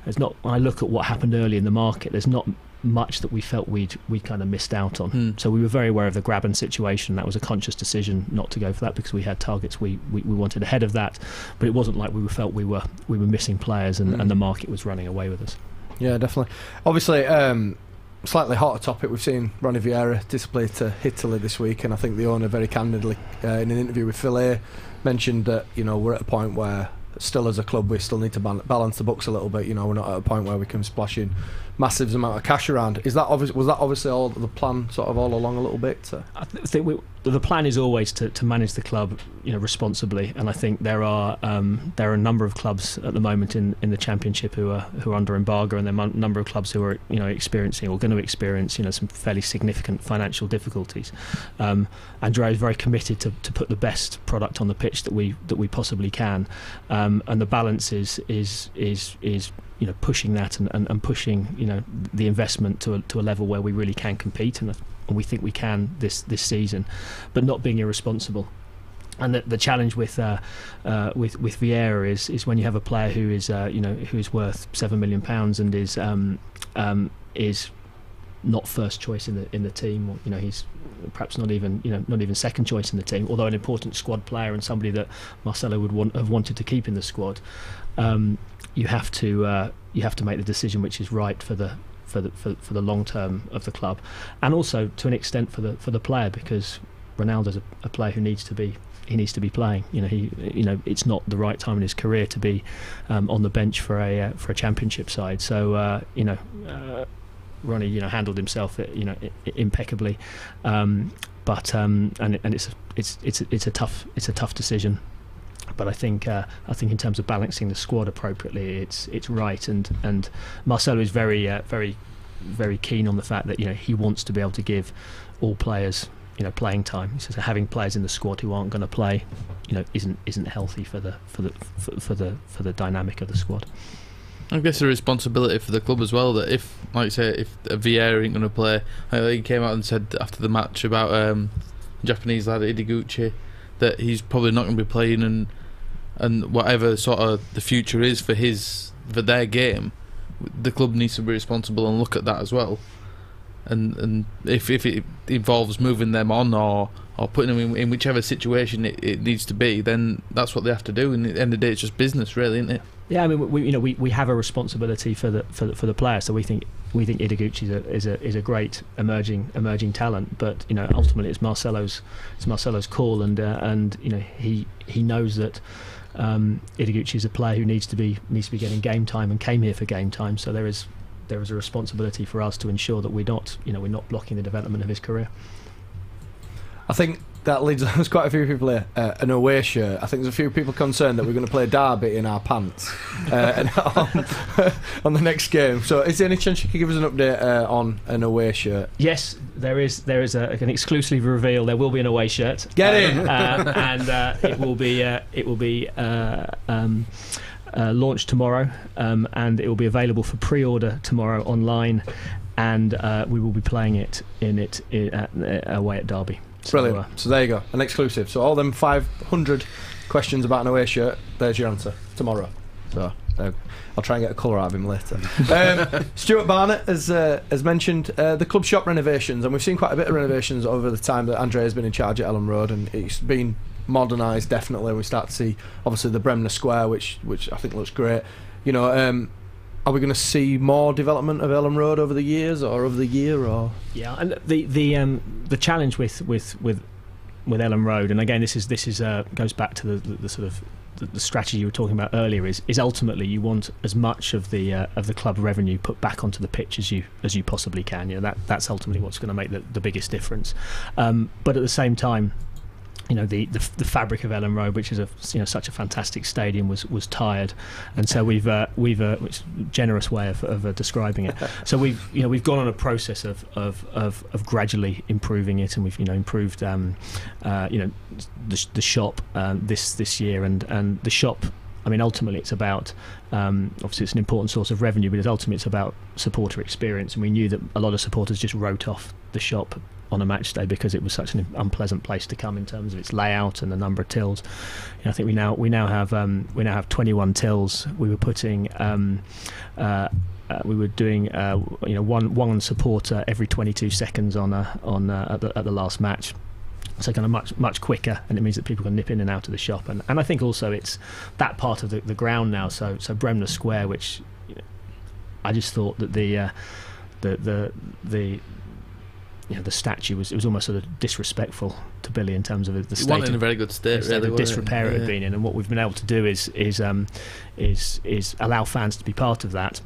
There's not. When I look at what happened early in the market, there's not much that we felt we'd we kind of missed out on. Hmm. So we were very aware of the Grabban situation. That was a conscious decision not to go for that because we had targets we, we, we wanted ahead of that. But it wasn't like we felt we were we were missing players and, Mm. and the market was running away with us. Yeah, definitely. Obviously, um, slightly hotter topic. We've seen Ronnie Vieira display to Italy this week, and I think the owner very candidly, uh, in an interview with Phil mentioned that you know we're at a point where still as a club we still need to balance the books a little bit. You know, we're not at a point where we can splash in massive amount of cash around. Is that obvious? Was that obviously all the plan, sort of all along a little bit? To, I th- think we, the plan is always to, to manage the club, you know, responsibly. And I think there are um, there are a number of clubs at the moment in, in the championship who are who are under embargo, and there are a number of clubs who are you know experiencing or going to experience you know some fairly significant financial difficulties. Um, Andrea is very committed to, to put the best product on the pitch that we that we possibly can, um, and the balance is is is is you know pushing that and, and, and pushing you know the investment to a, to a level where we really can compete and, and we think we can this this season, but not being irresponsible. And the, the challenge with uh, uh, with with Vieira is is when you have a player who is uh, you know who is worth seven million pounds and is um, um, is not first choice in the in the team, or you know he's perhaps not even you know not even second choice in the team, although an important squad player and somebody that Marcelo would want have wanted to keep in the squad. Um, you have to uh, you have to make the decision which is right for the for the for, for the long term of the club, and also to an extent for the for the player because Ronaldo's a, a player who needs to be he needs to be playing. You know, he you know it's not the right time in his career to be um, on the bench for a uh, for a championship side. So uh, you know, uh, Ronnie you know handled himself uh, you know impeccably, um, but um, and and it's it's it's it's a tough it's a tough decision. But I think uh, I think in terms of balancing the squad appropriately, it's it's right. And and Marcelo is very uh, very very keen on the fact that you know he wants to be able to give all players you know playing time. He says having players in the squad who aren't going to play, you know, isn't isn't healthy for the for the for, for the for the dynamic of the squad. I guess a responsibility for the club as well that if, like you say, if a Vieira ain't going to play, think he came out and said after the match about um, Japanese lad Ideguchi that he's probably not going to be playing and and whatever sort of the future is for his for their game, the club needs to be responsible and look at that as well. And and if if it involves moving them on or or putting them in, in whichever situation it, it needs to be, then that's what they have to do. And at the end of the day, it's just business, really, isn't it? Yeah, I mean, we, you know, we, we have a responsibility for the for the, for the player. So we think we think Ideguchi is a, is a is a great emerging emerging talent. But you know, ultimately, it's Marcelo's it's Marcelo's call, and uh, and you know, he he knows that um, is a player who needs to be needs to be getting game time and came here for game time. So there is there is a responsibility for us to ensure that we're not you know we're not blocking the development of his career. I think that leads. There's quite a few people here. Uh, an away shirt. I think there's a few people concerned that we're going to play Derby in our pants uh, on, on the next game. So, is there any chance you could give us an update uh, on an away shirt? Yes, there is there is a, an exclusive reveal. There will be an away shirt. Get in! uh, and uh, it will be uh, it will be uh, um, uh, launched tomorrow, um, and it will be available for pre-order tomorrow online, and uh, we will be playing it in it uh, away at Derby. So, Brilliant. uh, So there you go, an exclusive. So all them 500 questions about an away shirt. There's your answer tomorrow. So uh, I'll try and get a colour out of him later. um, Stuart Barnett has uh, has mentioned uh, the club shop renovations, and we've seen quite a bit of renovations over the time that Andre has been in charge at Elland Road, and it's been modernised. Definitely, we start to see obviously the Bremner Square, which which I think looks great. You know. Um, are we going to see more development of Elland Road over the years, or over the year, or Yeah, and the the um, the challenge with with with with Elland Road, and again, this is this is uh, goes back to the, the, the sort of the, strategy you were talking about earlier. Is is ultimately you want as much of the uh, of the club revenue put back onto the pitch as you as you possibly can. You know that that's ultimately what's going to make the, the biggest difference. Um, but at the same time. You know the, the the fabric of Elland Road, which is a you know such a fantastic stadium, was was tired, and so we've uh, we've uh, generous way of, of uh, describing it. So we've you know we've gone on a process of of, of, of gradually improving it, and we've you know improved um, uh, you know the, the shop um, this this year, and and the shop. I mean, ultimately, it's about um, obviously it's an important source of revenue, but it's ultimately it's about supporter experience, and we knew that a lot of supporters just wrote off the shop on a match day because it was such an unpleasant place to come in terms of its layout and the number of tills. You know, I think we now we now have um, we now have 21 tills. We were putting. Um, uh, uh, we were doing, uh, you know, one one supporter every 22 seconds on a, on uh, at, the, at the last match so kind of much much quicker and it means that people can nip in and out of the shop and, and I think also it's that part of the, the ground now so so Bremner Square which you know, I just thought that the uh, the the the you know, the statue was it was almost sort of disrespectful to Billy in terms of the It state wasn't in a very good state, really, it? disrepair it had Yeah. been in and what we've been able to do is is um, is is allow fans to be part of that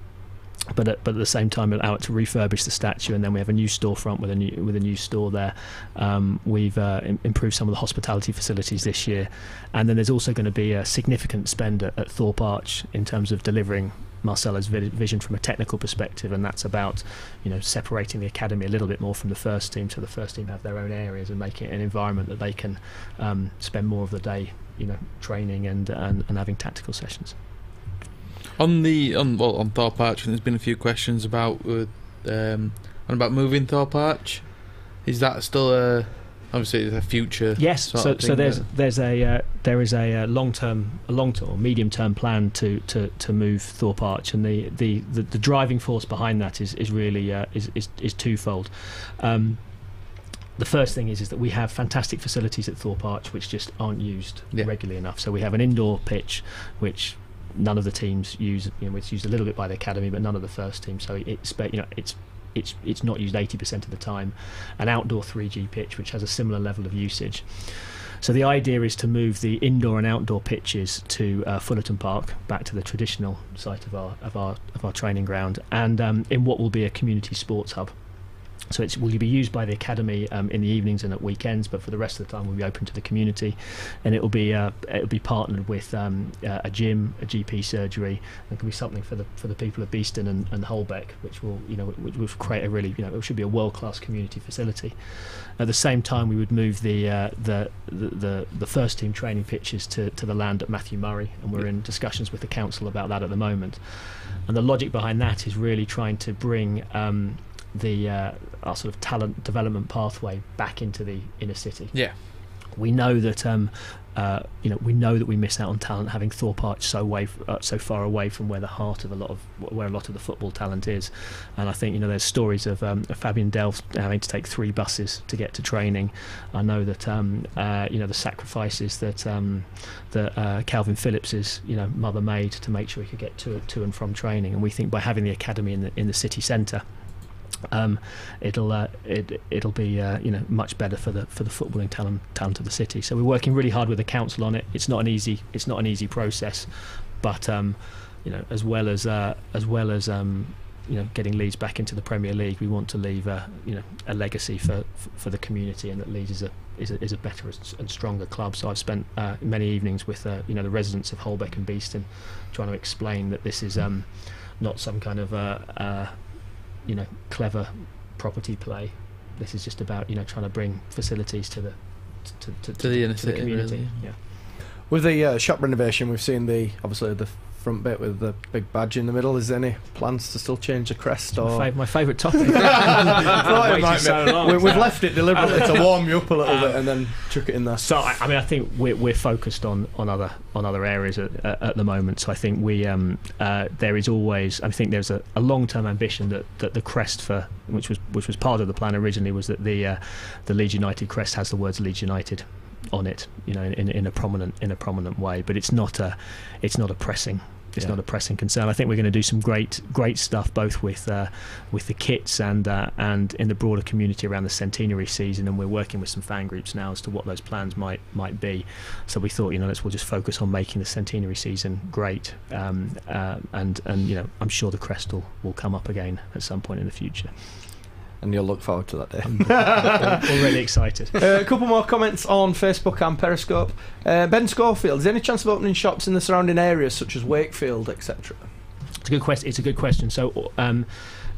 but at, but at the same time it to refurbish the statue and then we have a new storefront with a new with a new store there. Um, we've uh, im- improved some of the hospitality facilities this year. And then there's also going to be a significant spend at, at Thorpe Arch in terms of delivering Marcelo's vi- vision from a technical perspective and that's about you know separating the academy a little bit more from the first team so the first team have their own areas and making it an environment that they can um, spend more of the day you know training and, and, and having tactical sessions On the on well on Thorpe Arch, there's been a few questions about uh, um and about moving Thorpe Arch. Is that still a obviously a future? Yes, so, so there's there's a uh, there is a uh, long term a long term medium term plan to, to, to move Thorpe Arch and the, the, the, the driving force behind that is is really uh, is, is is twofold. Um, the first thing is is that we have fantastic facilities at Thorpe Arch which just aren't used Yeah. regularly enough. So we have an indoor pitch which none of the teams use. You know, it's used a little bit by the academy, but none of the first team. So it's you know it's it's it's not used 80% of the time. An outdoor 3G pitch which has a similar level of usage. So the idea is to move the indoor and outdoor pitches to uh, Fullerton Park, back to the traditional site of our of our of our training ground, and um, in what will be a community sports hub. So it will be used by the academy um, in the evenings and at weekends, but for the rest of the time, we'll be open to the community, and it will be uh, it will be partnered with um, uh, a gym, a GP surgery, and can be something for the for the people of Beeston and, and Holbeck, which will you know which will create a really you know it should be a world class community facility. At the same time, we would move the uh, the, the the the first team training pitches to, to the land at Matthew Murray, and we're in discussions with the council about that at the moment. And the logic behind that is really trying to bring um, the uh, our sort of talent development pathway back into the inner city. Yeah. We know that um, uh, you know we know that we miss out on talent having Thorpe Arch so way uh, so far away from where the heart of a lot of where a lot of the football talent is, and I think you know there's stories of, um, of Fabian Delph having to take three buses to get to training. I know that um, uh, you know the sacrifices that um, that uh, Kalvin Phillips's you know mother made to make sure he could get to to and from training, and we think by having the academy in the in the city centre um, it'll uh, it, it'll be uh, you know much better for the for the footballing talent talent of the city. So we're working really hard with the council on it. It's not an easy it's not an easy process, but um, you know as well as uh, as well as um, you know getting Leeds back into the Premier League, we want to leave a you know a legacy for for the community and that Leeds is a is a, is a better and stronger club. So I've spent uh, many evenings with uh, you know the residents of Holbeck and Beeston, trying to explain that this is um, not some kind of uh, uh, you know clever property play. This is just about you know trying to bring facilities to the to, to, To the inner to the city, community. really. Yeah. With the uh, shop renovation, we've seen the obviously the front bit with the big badge in the middle. Is there any plans to still change the crest? Or My, fav- my favourite topic. Thought it Waited might be. so long, we, we've so- left it deliberately to warm you up a little Um, bit and then chuck it in there. So I, I mean, I think we're, we're focused on, on other on other areas at, at, at the moment. So I think we um, uh, there is always I think there's a, a long term ambition that, that the crest for which was which was part of the plan originally was that the uh, the Leeds United crest has the words Leeds United on it, you know, in, in a prominent in a prominent way. But it's not a it's not a pressing. It's Yeah. not a pressing concern. I think we're going to do some great, great stuff both with uh, with the kits and uh, and in the broader community around the centenary season. And we're working with some fan groups now as to what those plans might might be. So we thought, you know, let's we'll just focus on making the centenary season great. Um, uh, and and you know, I'm sure the crest will, will come up again at some point in the future. And you'll look forward to that day. Already excited. Uh, a couple more comments on Facebook and Periscope. Uh, ben Schofield, is there any chance of opening shops in the surrounding areas such as Wakefield, etc.? It's a good question. It's a good question. So. Um,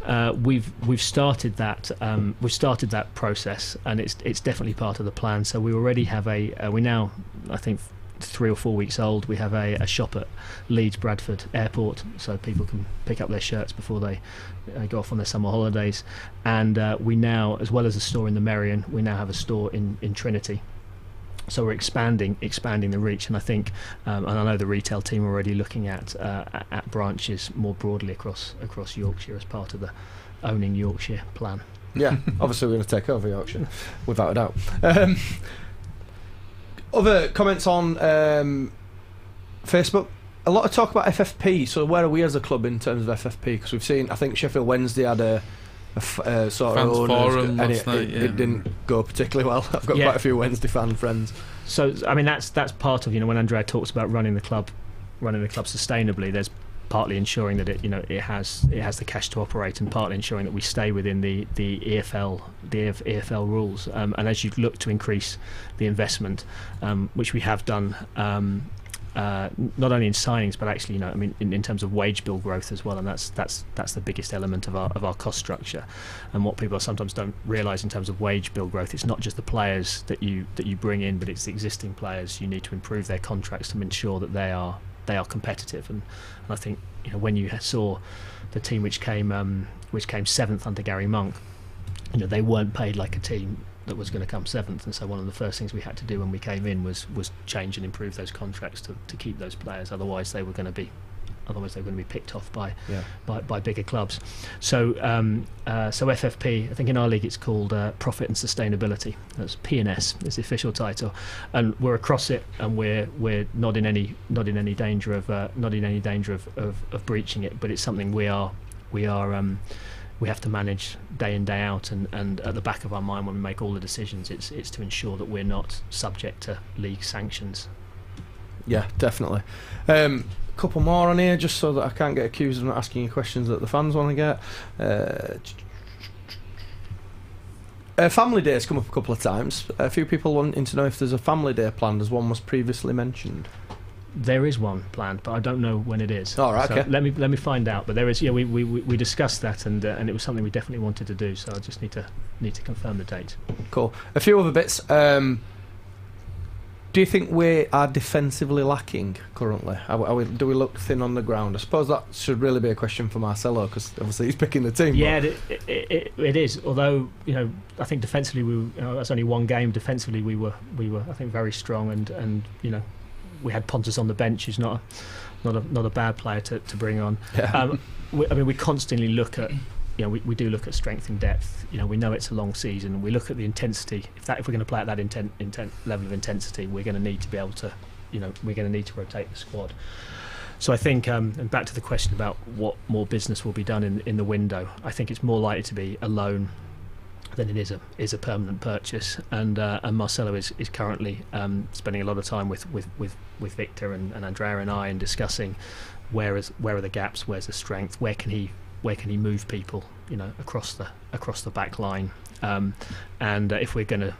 uh, we've we've started that um, we've started that process, and it's it's definitely part of the plan. So we already have a uh, we now I think three or four weeks old. We have a, a shop at Leeds Bradford Airport, so people can pick up their shirts before they uh, go off on their summer holidays. And uh, we now, as well as a store in the Merrion, we now have a store in in Trinity. So we're expanding, expanding the reach, and I think, um, and I know the retail team are already looking at, uh, at branches more broadly across across Yorkshire as part of the owning Yorkshire plan. Yeah, obviously we're going to take over Yorkshire, without a doubt. Um, other comments on um, Facebook. A lot of talk about FFP. So where are we as a club in terms of FFP? Because we've seen, I think Sheffield Wednesday had a, a f- uh, sort Fans of owners, forum and last it, night, it, yeah. it didn't go particularly well. I've got Yeah. quite a few Wednesday fan friends. So I mean that's that's part of you know when Andrea talks about running the club, running the club sustainably. There's partly ensuring that it you know it has it has the cash to operate, and partly ensuring that we stay within the the EFL the EFL rules. Um, and as you look to increase the investment, um, which we have done. Um, uh, not only in signings, but actually, you know, I mean, in, in terms of wage bill growth as well, and that's that's that's the biggest element of our of our cost structure. And what people sometimes don't realise in terms of wage bill growth, it's not just the players that you that you bring in, but it's the existing players. You need to improve their contracts to ensure that they are they are competitive. And, and I think you know when you saw the team which came um, which came seventh under Gary Monk, you know they weren't paid like a team that was going to come seventh, and so one of the first things we had to do when we came in was was change and improve those contracts to, to keep those players. Otherwise, they were going to be otherwise they're going to be picked off by Yeah. by, by bigger clubs. So um, uh, so FFP, I think in our league it's called uh, Profit and Sustainability. That's P&S is the official title, and we're across it, and we're we're not in any not in any danger of uh, not in any danger of, of, of breaching it. But it's something we are we are. Um, we have to manage day in day out, and, and at the back of our mind when we make all the decisions, it's it's to ensure that we're not subject to league sanctions. Yeah, definitely. Um, couple more on here, just so that I can't get accused of not asking you questions that the fans want to get. Uh, uh, family day has come up a couple of times. A few people wanting to know if there's a family day planned, as one was previously mentioned. There is one planned, but I don't know when it is. All right, So okay. Let me let me find out. But there is. Yeah, we, we, we we discussed that, and uh, and it was something we definitely wanted to do. So I just need to need to confirm the date. Cool. A few other bits. Um, do you think we are defensively lacking currently? Are, we- are we, do we look thin on the ground? I suppose that should really be a question for Marcelo because obviously he's picking the team. Yeah, it, it, it, it is. Although you know, I think defensively we you know, that's only one game. Defensively we were we were I think very strong, and and you know, we had Pontus on the bench, who's not a, not a not a bad player to, to bring on. Yeah. Um, we, I mean, we constantly look at. You know, we, we do look at strength and depth. You know, we know it's a long season. We look at the intensity. If that if we're going to play at that intent, intent level of intensity, we're going to need to be able to, you know, we're going to need to rotate the squad. So I think, um, and back to the question about what more business will be done in in the window. I think it's more likely to be a loan than it is a is a permanent purchase. And uh, and Marcelo is is currently um, spending a lot of time with with with, with Victor and, and Andrea and I and discussing where is where are the gaps, where's the strength, where can he where can he move people, you know, across the across the back line. Um, and uh, if we're going to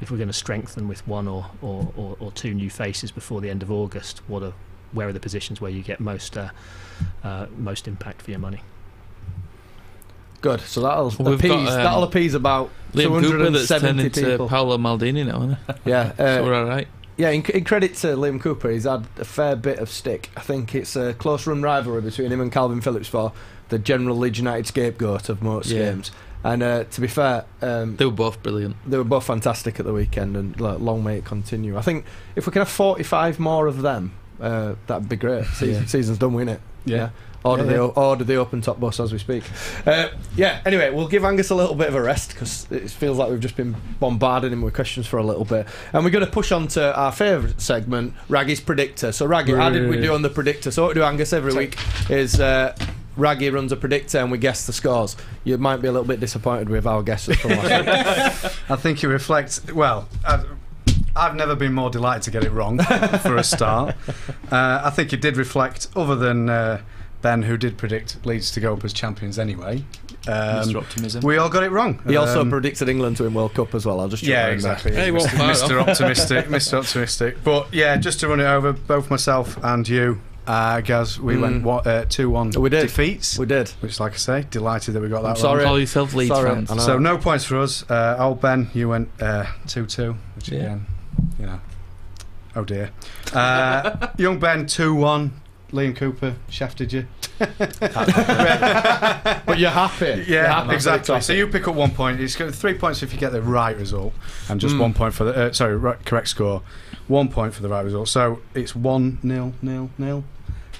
if we're going to strengthen with one or, or, or, or two new faces before the end of August, what are where are the positions where you get most uh, uh, most impact for your money? Good. So that'll We've appease. got, um, that'll appease about Liam Cooper that's turned 270 into people. Paolo Maldini now, isn't it? yeah. so Uh, we're all right. yeah. In, in credit to Liam Cooper, he's had a fair bit of stick. I think it's a close run rivalry between him and Kalvin Phillips for the general Leeds United scapegoat of most Yeah. games. And uh, to be fair, um, They were both brilliant. they were both fantastic at the weekend, and like, long may it continue. I think if we can have 45 more of them, uh, that'd be great. Season, Yeah. Season's done, win it. Yeah. Order, Yeah, the, yeah. order the open top bus as we speak. Uh, yeah, anyway, we'll give Angus a little bit of a rest because it feels like we've just been bombarding him with questions for a little bit. And we're going to push on to our favourite segment, Raggy's Predictor. So, Raggy, how did we do on the Predictor? So, what we do, Angus, every week is. Uh, Raggy runs a predictor and we guess the scores. You might be a little bit disappointed with our guesses from last week. I think you reflect. Well, I've, I've never been more delighted to get it wrong for a start. Uh, I think it did reflect, other than uh, Ben, who did predict Leeds to go up as champions anyway. Um, Mr. Optimism. We all got it wrong. He also Um, predicted England to win World Cup as well. I'll just Yeah, jump exactly. Hey, won't Mr. Optimistic, Mr. Optimistic. But yeah, just to run it over, both myself and you, uh, Gaz, we went what uh, two one We did. defeats. We did. Which, like I say, delighted that we got that. I'm sorry. Call yourself Leeds Sorry, fans. So no points for us. Uh, old Ben, you went uh, two two, which Yeah. again, you know, oh dear. Uh, young Ben two one. Liam Cooper shafted you. But you're happy. You're Yeah, happy. exactly. So you pick up one point. It's got three points if you get the right result, and just one point for the uh, sorry right, correct score. One point for the right result. So it's one nil nil nil.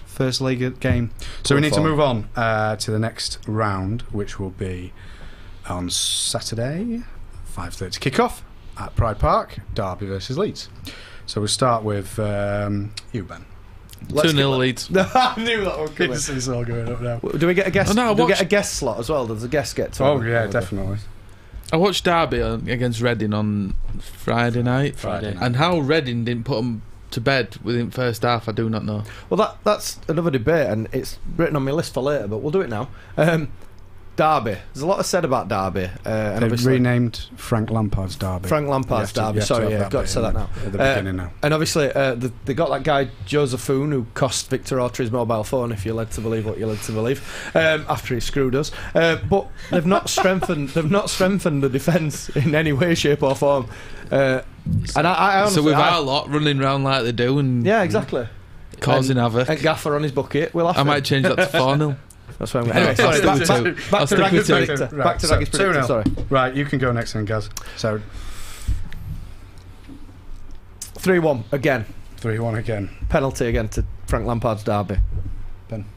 First league game. So we Good need to move on uh, to the next round, which will be on Saturday, five thirty kickoff at Pride Park, Derby versus Leeds. So we'll start with um, you, Ben. 2 0 Leeds. I knew that one coming. It's, it's all going up now. Do we get a guest? Oh, no, I do we get a guest slot as well? Does a guest get to? Oh yeah, definitely. I watched Derby on, against Reading on Friday night. Friday night. And how Reading didn't put them to bed within first half, I do not know. Well, that that's another debate, and it's written on my list for later, but we'll do it now. Um, Derby. There's a lot of said about Derby, uh, and They've renamed Frank Lampard's Derby. Frank Lampard's You to- Derby. Sorry, yeah, I've got to say that now. At the Uh, now. And obviously, uh, the, they got that guy Jozefzoon who cost Victor Orta his mobile phone, if you're led to believe what you're led to believe, um, after he screwed us. Uh, but they've not strengthened. They've not strengthened the defence in any way, shape, or form. Uh, and I, I honestly, so with I- our lot running around like they do and yeah, exactly. causing And- havoc, And Gaffer on his bucket. We'll have I to. might change that to 4 0. That's where I'm going. Anyway, sorry, I'll back, stick back, two. back to stick two. predictor. Right, Back to so Raggers 2-0. predictor. Sorry, Right, you can go next then, Gaz. So three one again. three one again. Penalty again to Frank Lampard's derby.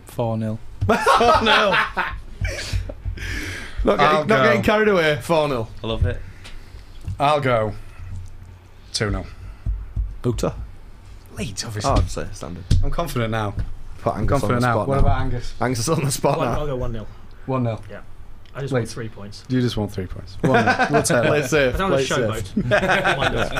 4 0. no. Not I'll getting, not getting carried away. 4 0. I love it. I'll go two 0 Uta. Leeds, obviously. Oh, I'd say standard. I'm confident now. Put I'm Angus on confident the now. spot What now. about Angus? Angus is on the spot One, I'll now. go 1 0. One 0 Yeah. I just want Leeds. three points. You just want three points. One 0 We'll take Play that. it safe. I don't Play want it a safe. showboat. Mine does.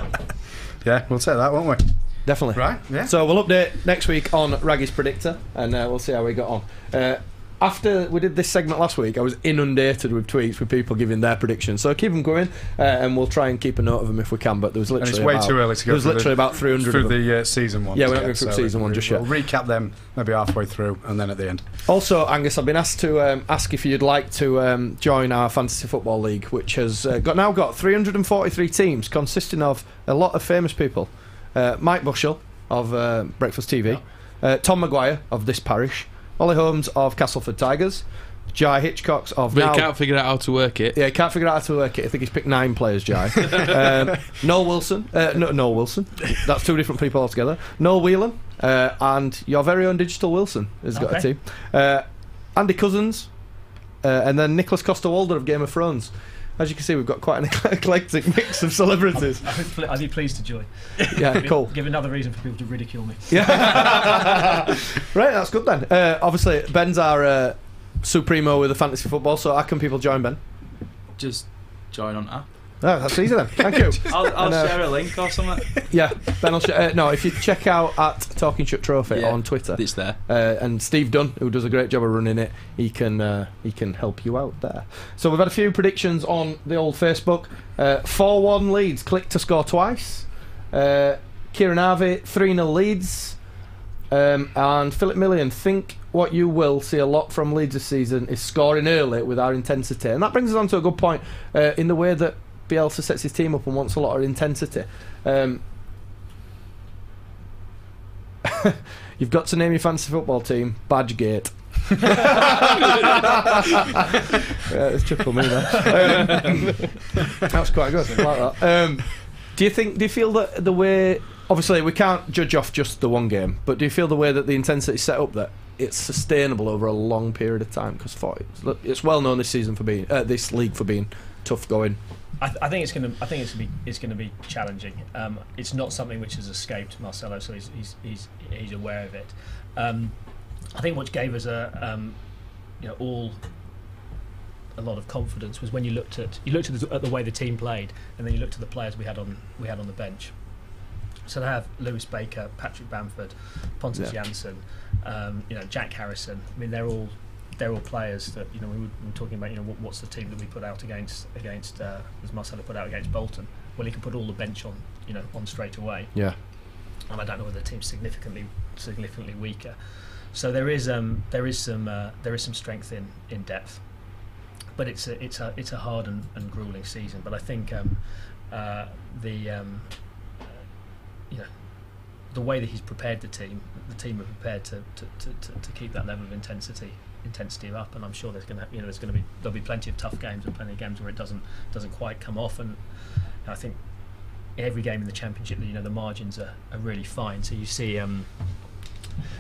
Yeah, we'll take that, won't we? Definitely. Right. Yeah. So we'll update next week on Raggy's predictor, and uh, we'll see how we got on. Uh, after we did this segment last week, I was inundated with tweets with people giving their predictions. So keep them going, uh, and we'll try and keep a note of them if we can. But there was And literally it's way about, too early to go There was literally the, about 300 through the uh, season one. Yeah, we're not going through so season one just we'll yet. recap them maybe halfway through and then at the end. Also, Angus, I've been asked to um, ask if you'd like to um, join our fantasy football league, which has uh, got now got 343 teams, consisting of a lot of famous people. Uh, Mike Bushell of uh, Breakfast TV, uh, Tom Maguire of This Parish, Ollie Holmes of Castleford Tigers, Jai Hitchcocks of But now. you can't figure out how to work it. Yeah, can't figure out how to work it. I think he's picked nine players, Jai. um, Noel Wilson. Uh, no, Noel Wilson. That's two different people altogether. Noel Whelan. Uh, and your very own Digital Wilson has got a team. Uh, Andy Cousins. Uh, and then Nicholas Coster-Waldau of Game of Thrones. As you can see, we've got quite an eclectic mix of celebrities. I'd be- I'd be pleased to join. Yeah, Give- cool. Give another reason for people to ridicule me. Yeah. right, that's good then. Uh, obviously, Ben's our uh, supremo with the fantasy football, so how can people join Ben? Just join on app. Oh, that's easy then. Thank you. I'll, I'll And, uh, share a link or something. Yeah, Ben will sh- uh, no, if you check out at Talking Shutt Trophy Yeah. on Twitter, It's there. uh, and Steve Dunn, who does a great job of running it, he can uh, he can help you out there. So we've had a few predictions on the old Facebook. Uh, Four one Leeds, Klich to score twice. Uh, Kieran Harvey three 0 Leeds, um, and Philip Million. Think what you will see a lot from Leeds this season is scoring early with our intensity, and that brings us on to a good point uh, in the way that Bielsa sets his team up and wants a lot of intensity. Um, You've got to name your fantasy football team Badgegate. yeah, it's triple me. Um, that's quite good. Like that. Um, do you think? Do you feel that the way? Obviously, we can't judge off just the one game, but do you feel the way that the intensity is set up that it's sustainable over a long period of time? Because it's, it's well known this season for being uh, this league for being tough going. I, th- I think it's going to. I think it's going to be. It's going to be challenging. Um, it's not something which has escaped Marcelo, so he's he's he's, he's aware of it. Um, I think what gave us a, um, you know, all a lot of confidence was when you looked at you looked at the, at the way the team played, and then you looked at the players we had on we had on the bench. So they have Lewis Baker, Patrick Bamford, Pontus Yeah. Jansson, um, you know Jack Harrison. I mean, they're all they're all players that you know we were, we were talking about. You know, what, what's the team that we put out against against uh, as Marcelo put out against Bolton? Well, he can put all the bench on you know on straight away. Yeah. and I don't know whether the team's significantly significantly weaker. So there is um, there is some uh, there is some strength in, in depth, but it's a it's a it's a hard and, and grueling season. But I think um, uh, the um, you know the way that he's prepared the team, the team are prepared to to, to, to, to keep that level of intensity intensity up, and I'm sure there's going to you know there's going to be there'll be plenty of tough games and plenty of games where it doesn't doesn't quite come off, and I think every game in the championship, you know, the margins are, are really fine. So you see, um,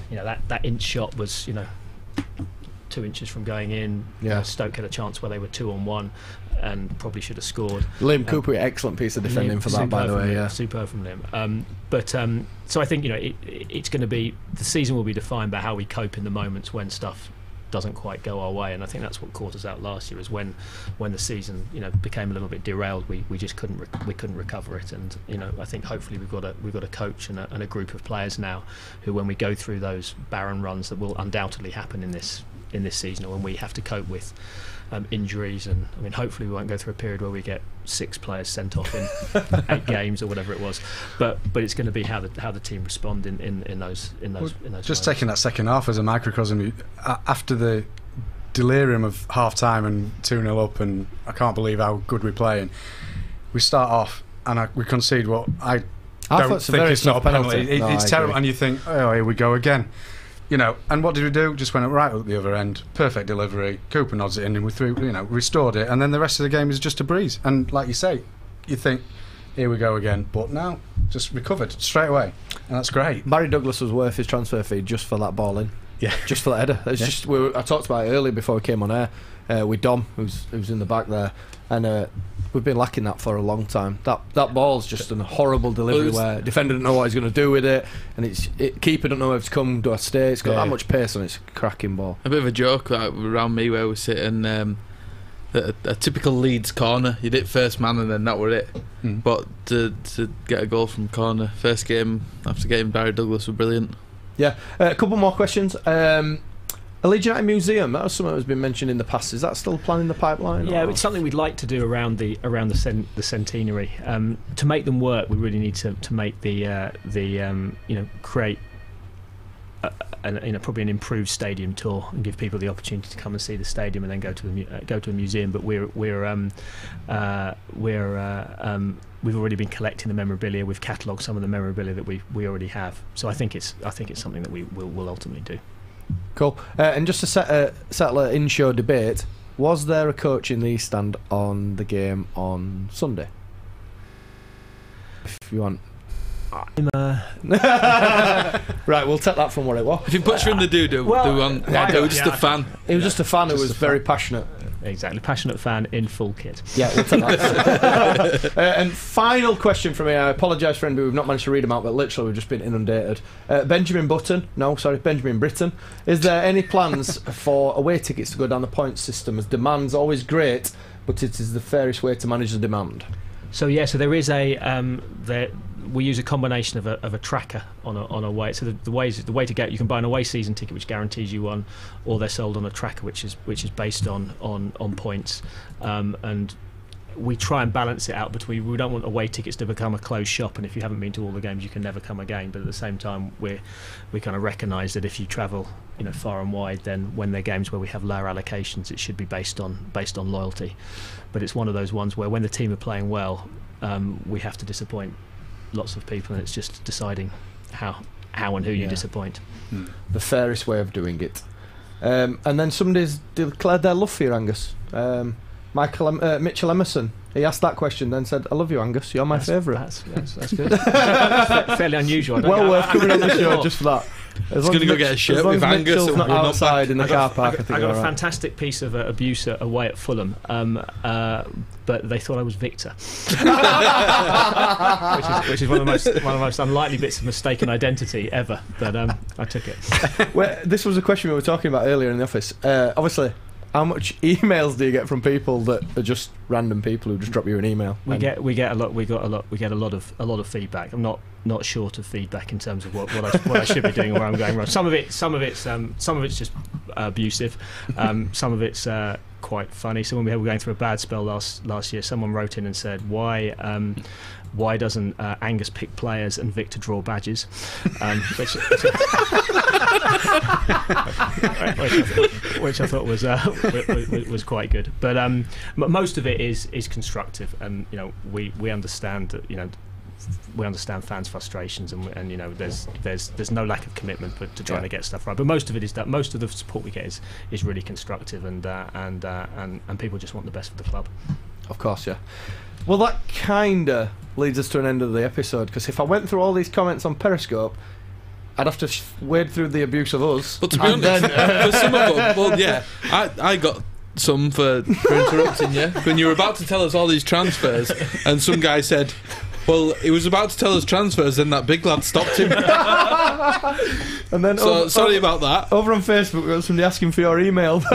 you know, that, that inch shot was, you know, two inches from going in. Yeah. Stoke had a chance where they were two on one and probably should have scored. Liam Um, Cooper, excellent piece of defending Liam- for that, by the way. Liam, Yeah. superb from him. Um, but um, so I think you know it, it- it's going to be the season will be defined by how we cope in the moments when stuff doesn't quite go our way, and I think that's what caught us out last year. Is when when the season you know became a little bit derailed, we, we just couldn't re- we couldn't recover it, and you know I think hopefully we've got a we've got a coach and a, and a group of players now who when we go through those barren runs that will undoubtedly happen in this in this season, or when we have to cope with um, injuries, and I mean, hopefully we won't go through a period where we get six players sent off in eight games or whatever it was. But but it's going to be how the how the team respond in, in, in those in those in those. Just moments. taking that second half as a microcosm, after the delirium of half time and 2 0 up, and I can't believe how good we're playing, we start off and I, we concede what I, I don't thought it's a think it's not a penalty. penalty. It- No, it's I terrible, agree. and you think, oh, here we go again. You know, and what did we do? Just went right up the other end. Perfect delivery. Cooper nods it in, and we threw, you know, restored it. And then the rest of the game is just a breeze. And like you say, you think, here we go again. But now, just recovered straight away, and that's great. Barry Douglas was worth his transfer fee just for that ball in. Yeah. just for that header. It's Yeah. just we were, I talked about it earlier before we came on air uh, with Dom, who's who's in the back there, and uh, we've been lacking that for a long time. That that ball's just a horrible delivery where defender don't know what he's going to do with it, and it's it, keeper don't know if it's come, do I stay? It's got Yeah. that much pace on it. It's a cracking ball. A bit of a joke like, around me where we sit and um, a, a typical Leeds corner. You did first man and then that were it. Hmm. But to to get a goal from corner first game after getting Barry Douglas was brilliant. Yeah, uh, a couple more questions. Um, Leeds United Museum. That was something that's been mentioned in the past. Is that still planning the pipeline? Yeah, or- it's something we'd like to do around the around the cen- the centenary. Um, to make them work, we really need to, to make the uh, the um, you know create a, an, you know probably an improved stadium tour and give people the opportunity to come and see the stadium and then go to the mu- uh, go to a museum. But we're we're um, uh, we're uh, um, we've already been collecting the memorabilia. We've catalogued some of the memorabilia that we we already have. So I think it's I think it's something that we will will ultimately do. Cool. Uh, and just to set, uh, settle an in-show debate, was there a coach in the East Stand on the game on Sunday? If you want. I'm, uh, right, we'll take that from what it was. If you put you in the do do, Well, do on, yeah, do just yeah, a fan. He was just a fan who was very fan. passionate. Exactly passionate fan in full kit. Yeah, we'll take that. uh, and final question from me. I apologise for anybody we've not managed to read them out, but literally we've just been inundated. Uh, Benjamin Button, no, sorry, Benjamin Britton. Is there any plans for away tickets to go down the points system? As demand's always great, but it is the fairest way to manage the demand. So yeah, so there is a um, there, we use a combination of a, of a tracker on a on a way. So the, the ways the way to get you can buy an away season ticket which guarantees you one, or they're sold on a tracker which is which is based on on on points, um, and we try and balance it out between we don't want away tickets to become a closed shop and if you haven't been to all the games you can never come again. But at the same time we we kind of recognise that if you travel you know far and wide then when they're games where we have lower allocations it should be based on based on loyalty. But it's one of those ones where when the team are playing well um, we have to disappoint lots of people and it's just deciding how how and who you Yeah. disappoint The fairest way of doing it. Um, and then somebody's declared their love for you, Angus. Um, Michael em- uh, Mitchell Emerson. He asked that question, then said, "I love you, Angus. You're my That's- favourite." that's, that's, that's good That's fairly unusual Well worth I- coming on the I- show just for that. As He's gonna go get a shirt as long with as Angus Mitchell's not we'll outside back. in the I car got, park. I I, got, think I got a all right. fantastic piece of uh, abuse uh, away at Fulham, um, uh, but they thought I was Victor, which, is, which is one of the most one of the most unlikely bits of mistaken identity ever. But um, I took it. Well, this was a question we were talking about earlier in the office. Uh, obviously, how much emails do you get from people that are just random people who just drop you an email? We get we get a lot. We got a lot. We get a lot of a lot of feedback. I'm not not short of feedback in terms of what, what, I, what I should be doing and where I'm going wrong. Some of it, some of it's um, some of it's just abusive. Um, some of it's uh, quite funny. Someone we were going through a bad spell last last year, someone wrote in and said, "Why um, why doesn't uh, Angus pick players and Victor draw badges?" Um, which, which, which, I thought was, uh, was, quite good. But um, most of it is is constructive, and you know we we understand that you know we understand fans' frustrations, and, and you know there's there's there's no lack of commitment to trying yeah. to get stuff right. But most of it is that most of the support we get is is really constructive, and uh, and uh, and and people just want the best for the club. Of course, yeah. Well, that kinda leads us to an end of the episode because if I went through all these comments on Periscope I'd have to wade through the abuse of us. But to be honest, then, for some of them, well, yeah, I, I got some for, for interrupting you when you were about to tell us all these transfers, and some guy said, "Well, he was about to tell us transfers, then that big lad stopped him." and then, so, over, sorry about that. Over on Facebook, we got somebody asking for your email. Give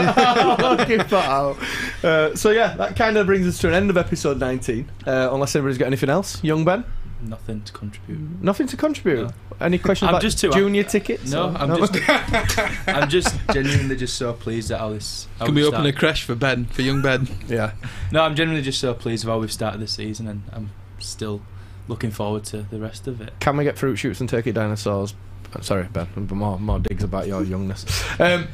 that out. Uh, so yeah, that kind of brings us to an end of episode 19. Uh, unless anybody's got anything else, Young Ben. Nothing to contribute. Nothing to contribute. No. Any questions I'm about just too, junior I, tickets? No, or? I'm no? just. I'm just genuinely just so pleased at how this. Can we open a crash for Ben for young Ben? yeah. No, I'm genuinely just so pleased with how we've started the season, and I'm still looking forward to the rest of it. Can we get fruit shoots and turkey dinosaurs? Sorry, Ben. More more digs about your youngness. Um,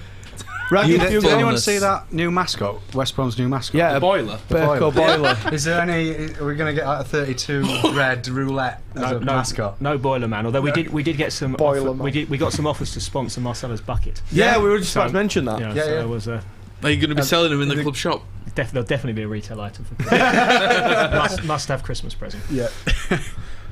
Raggy, did anyone illness. see that new mascot? West Brom's new mascot. Yeah, boiler. Boiler. Is there any? Are we going to get like a 32 red roulette as no, a no, mascot? No boiler man. Although we did, we did get some. Boiler offer, We did, we got some offers to sponsor Marcelo's bucket. Yeah, yeah we were just so, about to mention that. Yeah, so yeah. Was a, are you going to be um, selling them in the, the club shop? Def- they'll definitely be a retail item. For must, must have Christmas present. Yeah.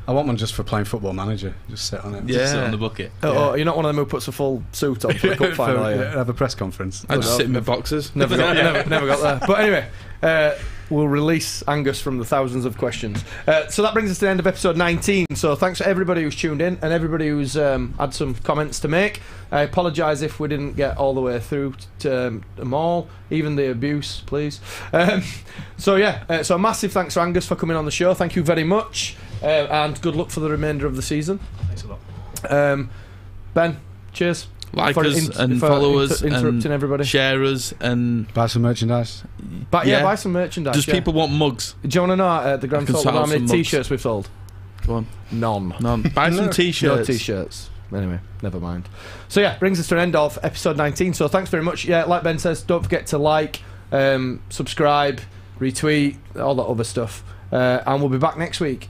I want one just for playing Football Manager. Just sit on it. Yeah. Just sit on the bucket. Oh, Yeah. oh, you're not one of them who puts a full suit on for the cup final, have a press conference. I just sit in my boxes. Never got, never, never got there. But anyway, uh, we'll release Angus from the thousands of questions. Uh, so that brings us to the end of episode 19. So thanks to everybody who's tuned in and everybody who's um, had some comments to make. I apologise if we didn't get all the way through to um, them all, even the abuse, please. Um, so yeah, uh, so a massive thanks to Angus for coming on the show. Thank you very much uh, and good luck for the remainder of the season. Thanks a lot, um, Ben. Cheers. Like for us and follow us, inter interrupting everybody. Share us and buy some merchandise. But yeah, yeah buy some merchandise. Does yeah. people want mugs? Do you want to know uh, the Grand Salt how t-shirts we've sold? Come on. None. None. Buy some t-shirts. No t-shirts anyway, never mind. So yeah, brings us to an end of episode 19. So thanks very much. Yeah, like Ben says, don't forget to like, um, subscribe, retweet, all that other stuff. Uh, and we'll be back next week.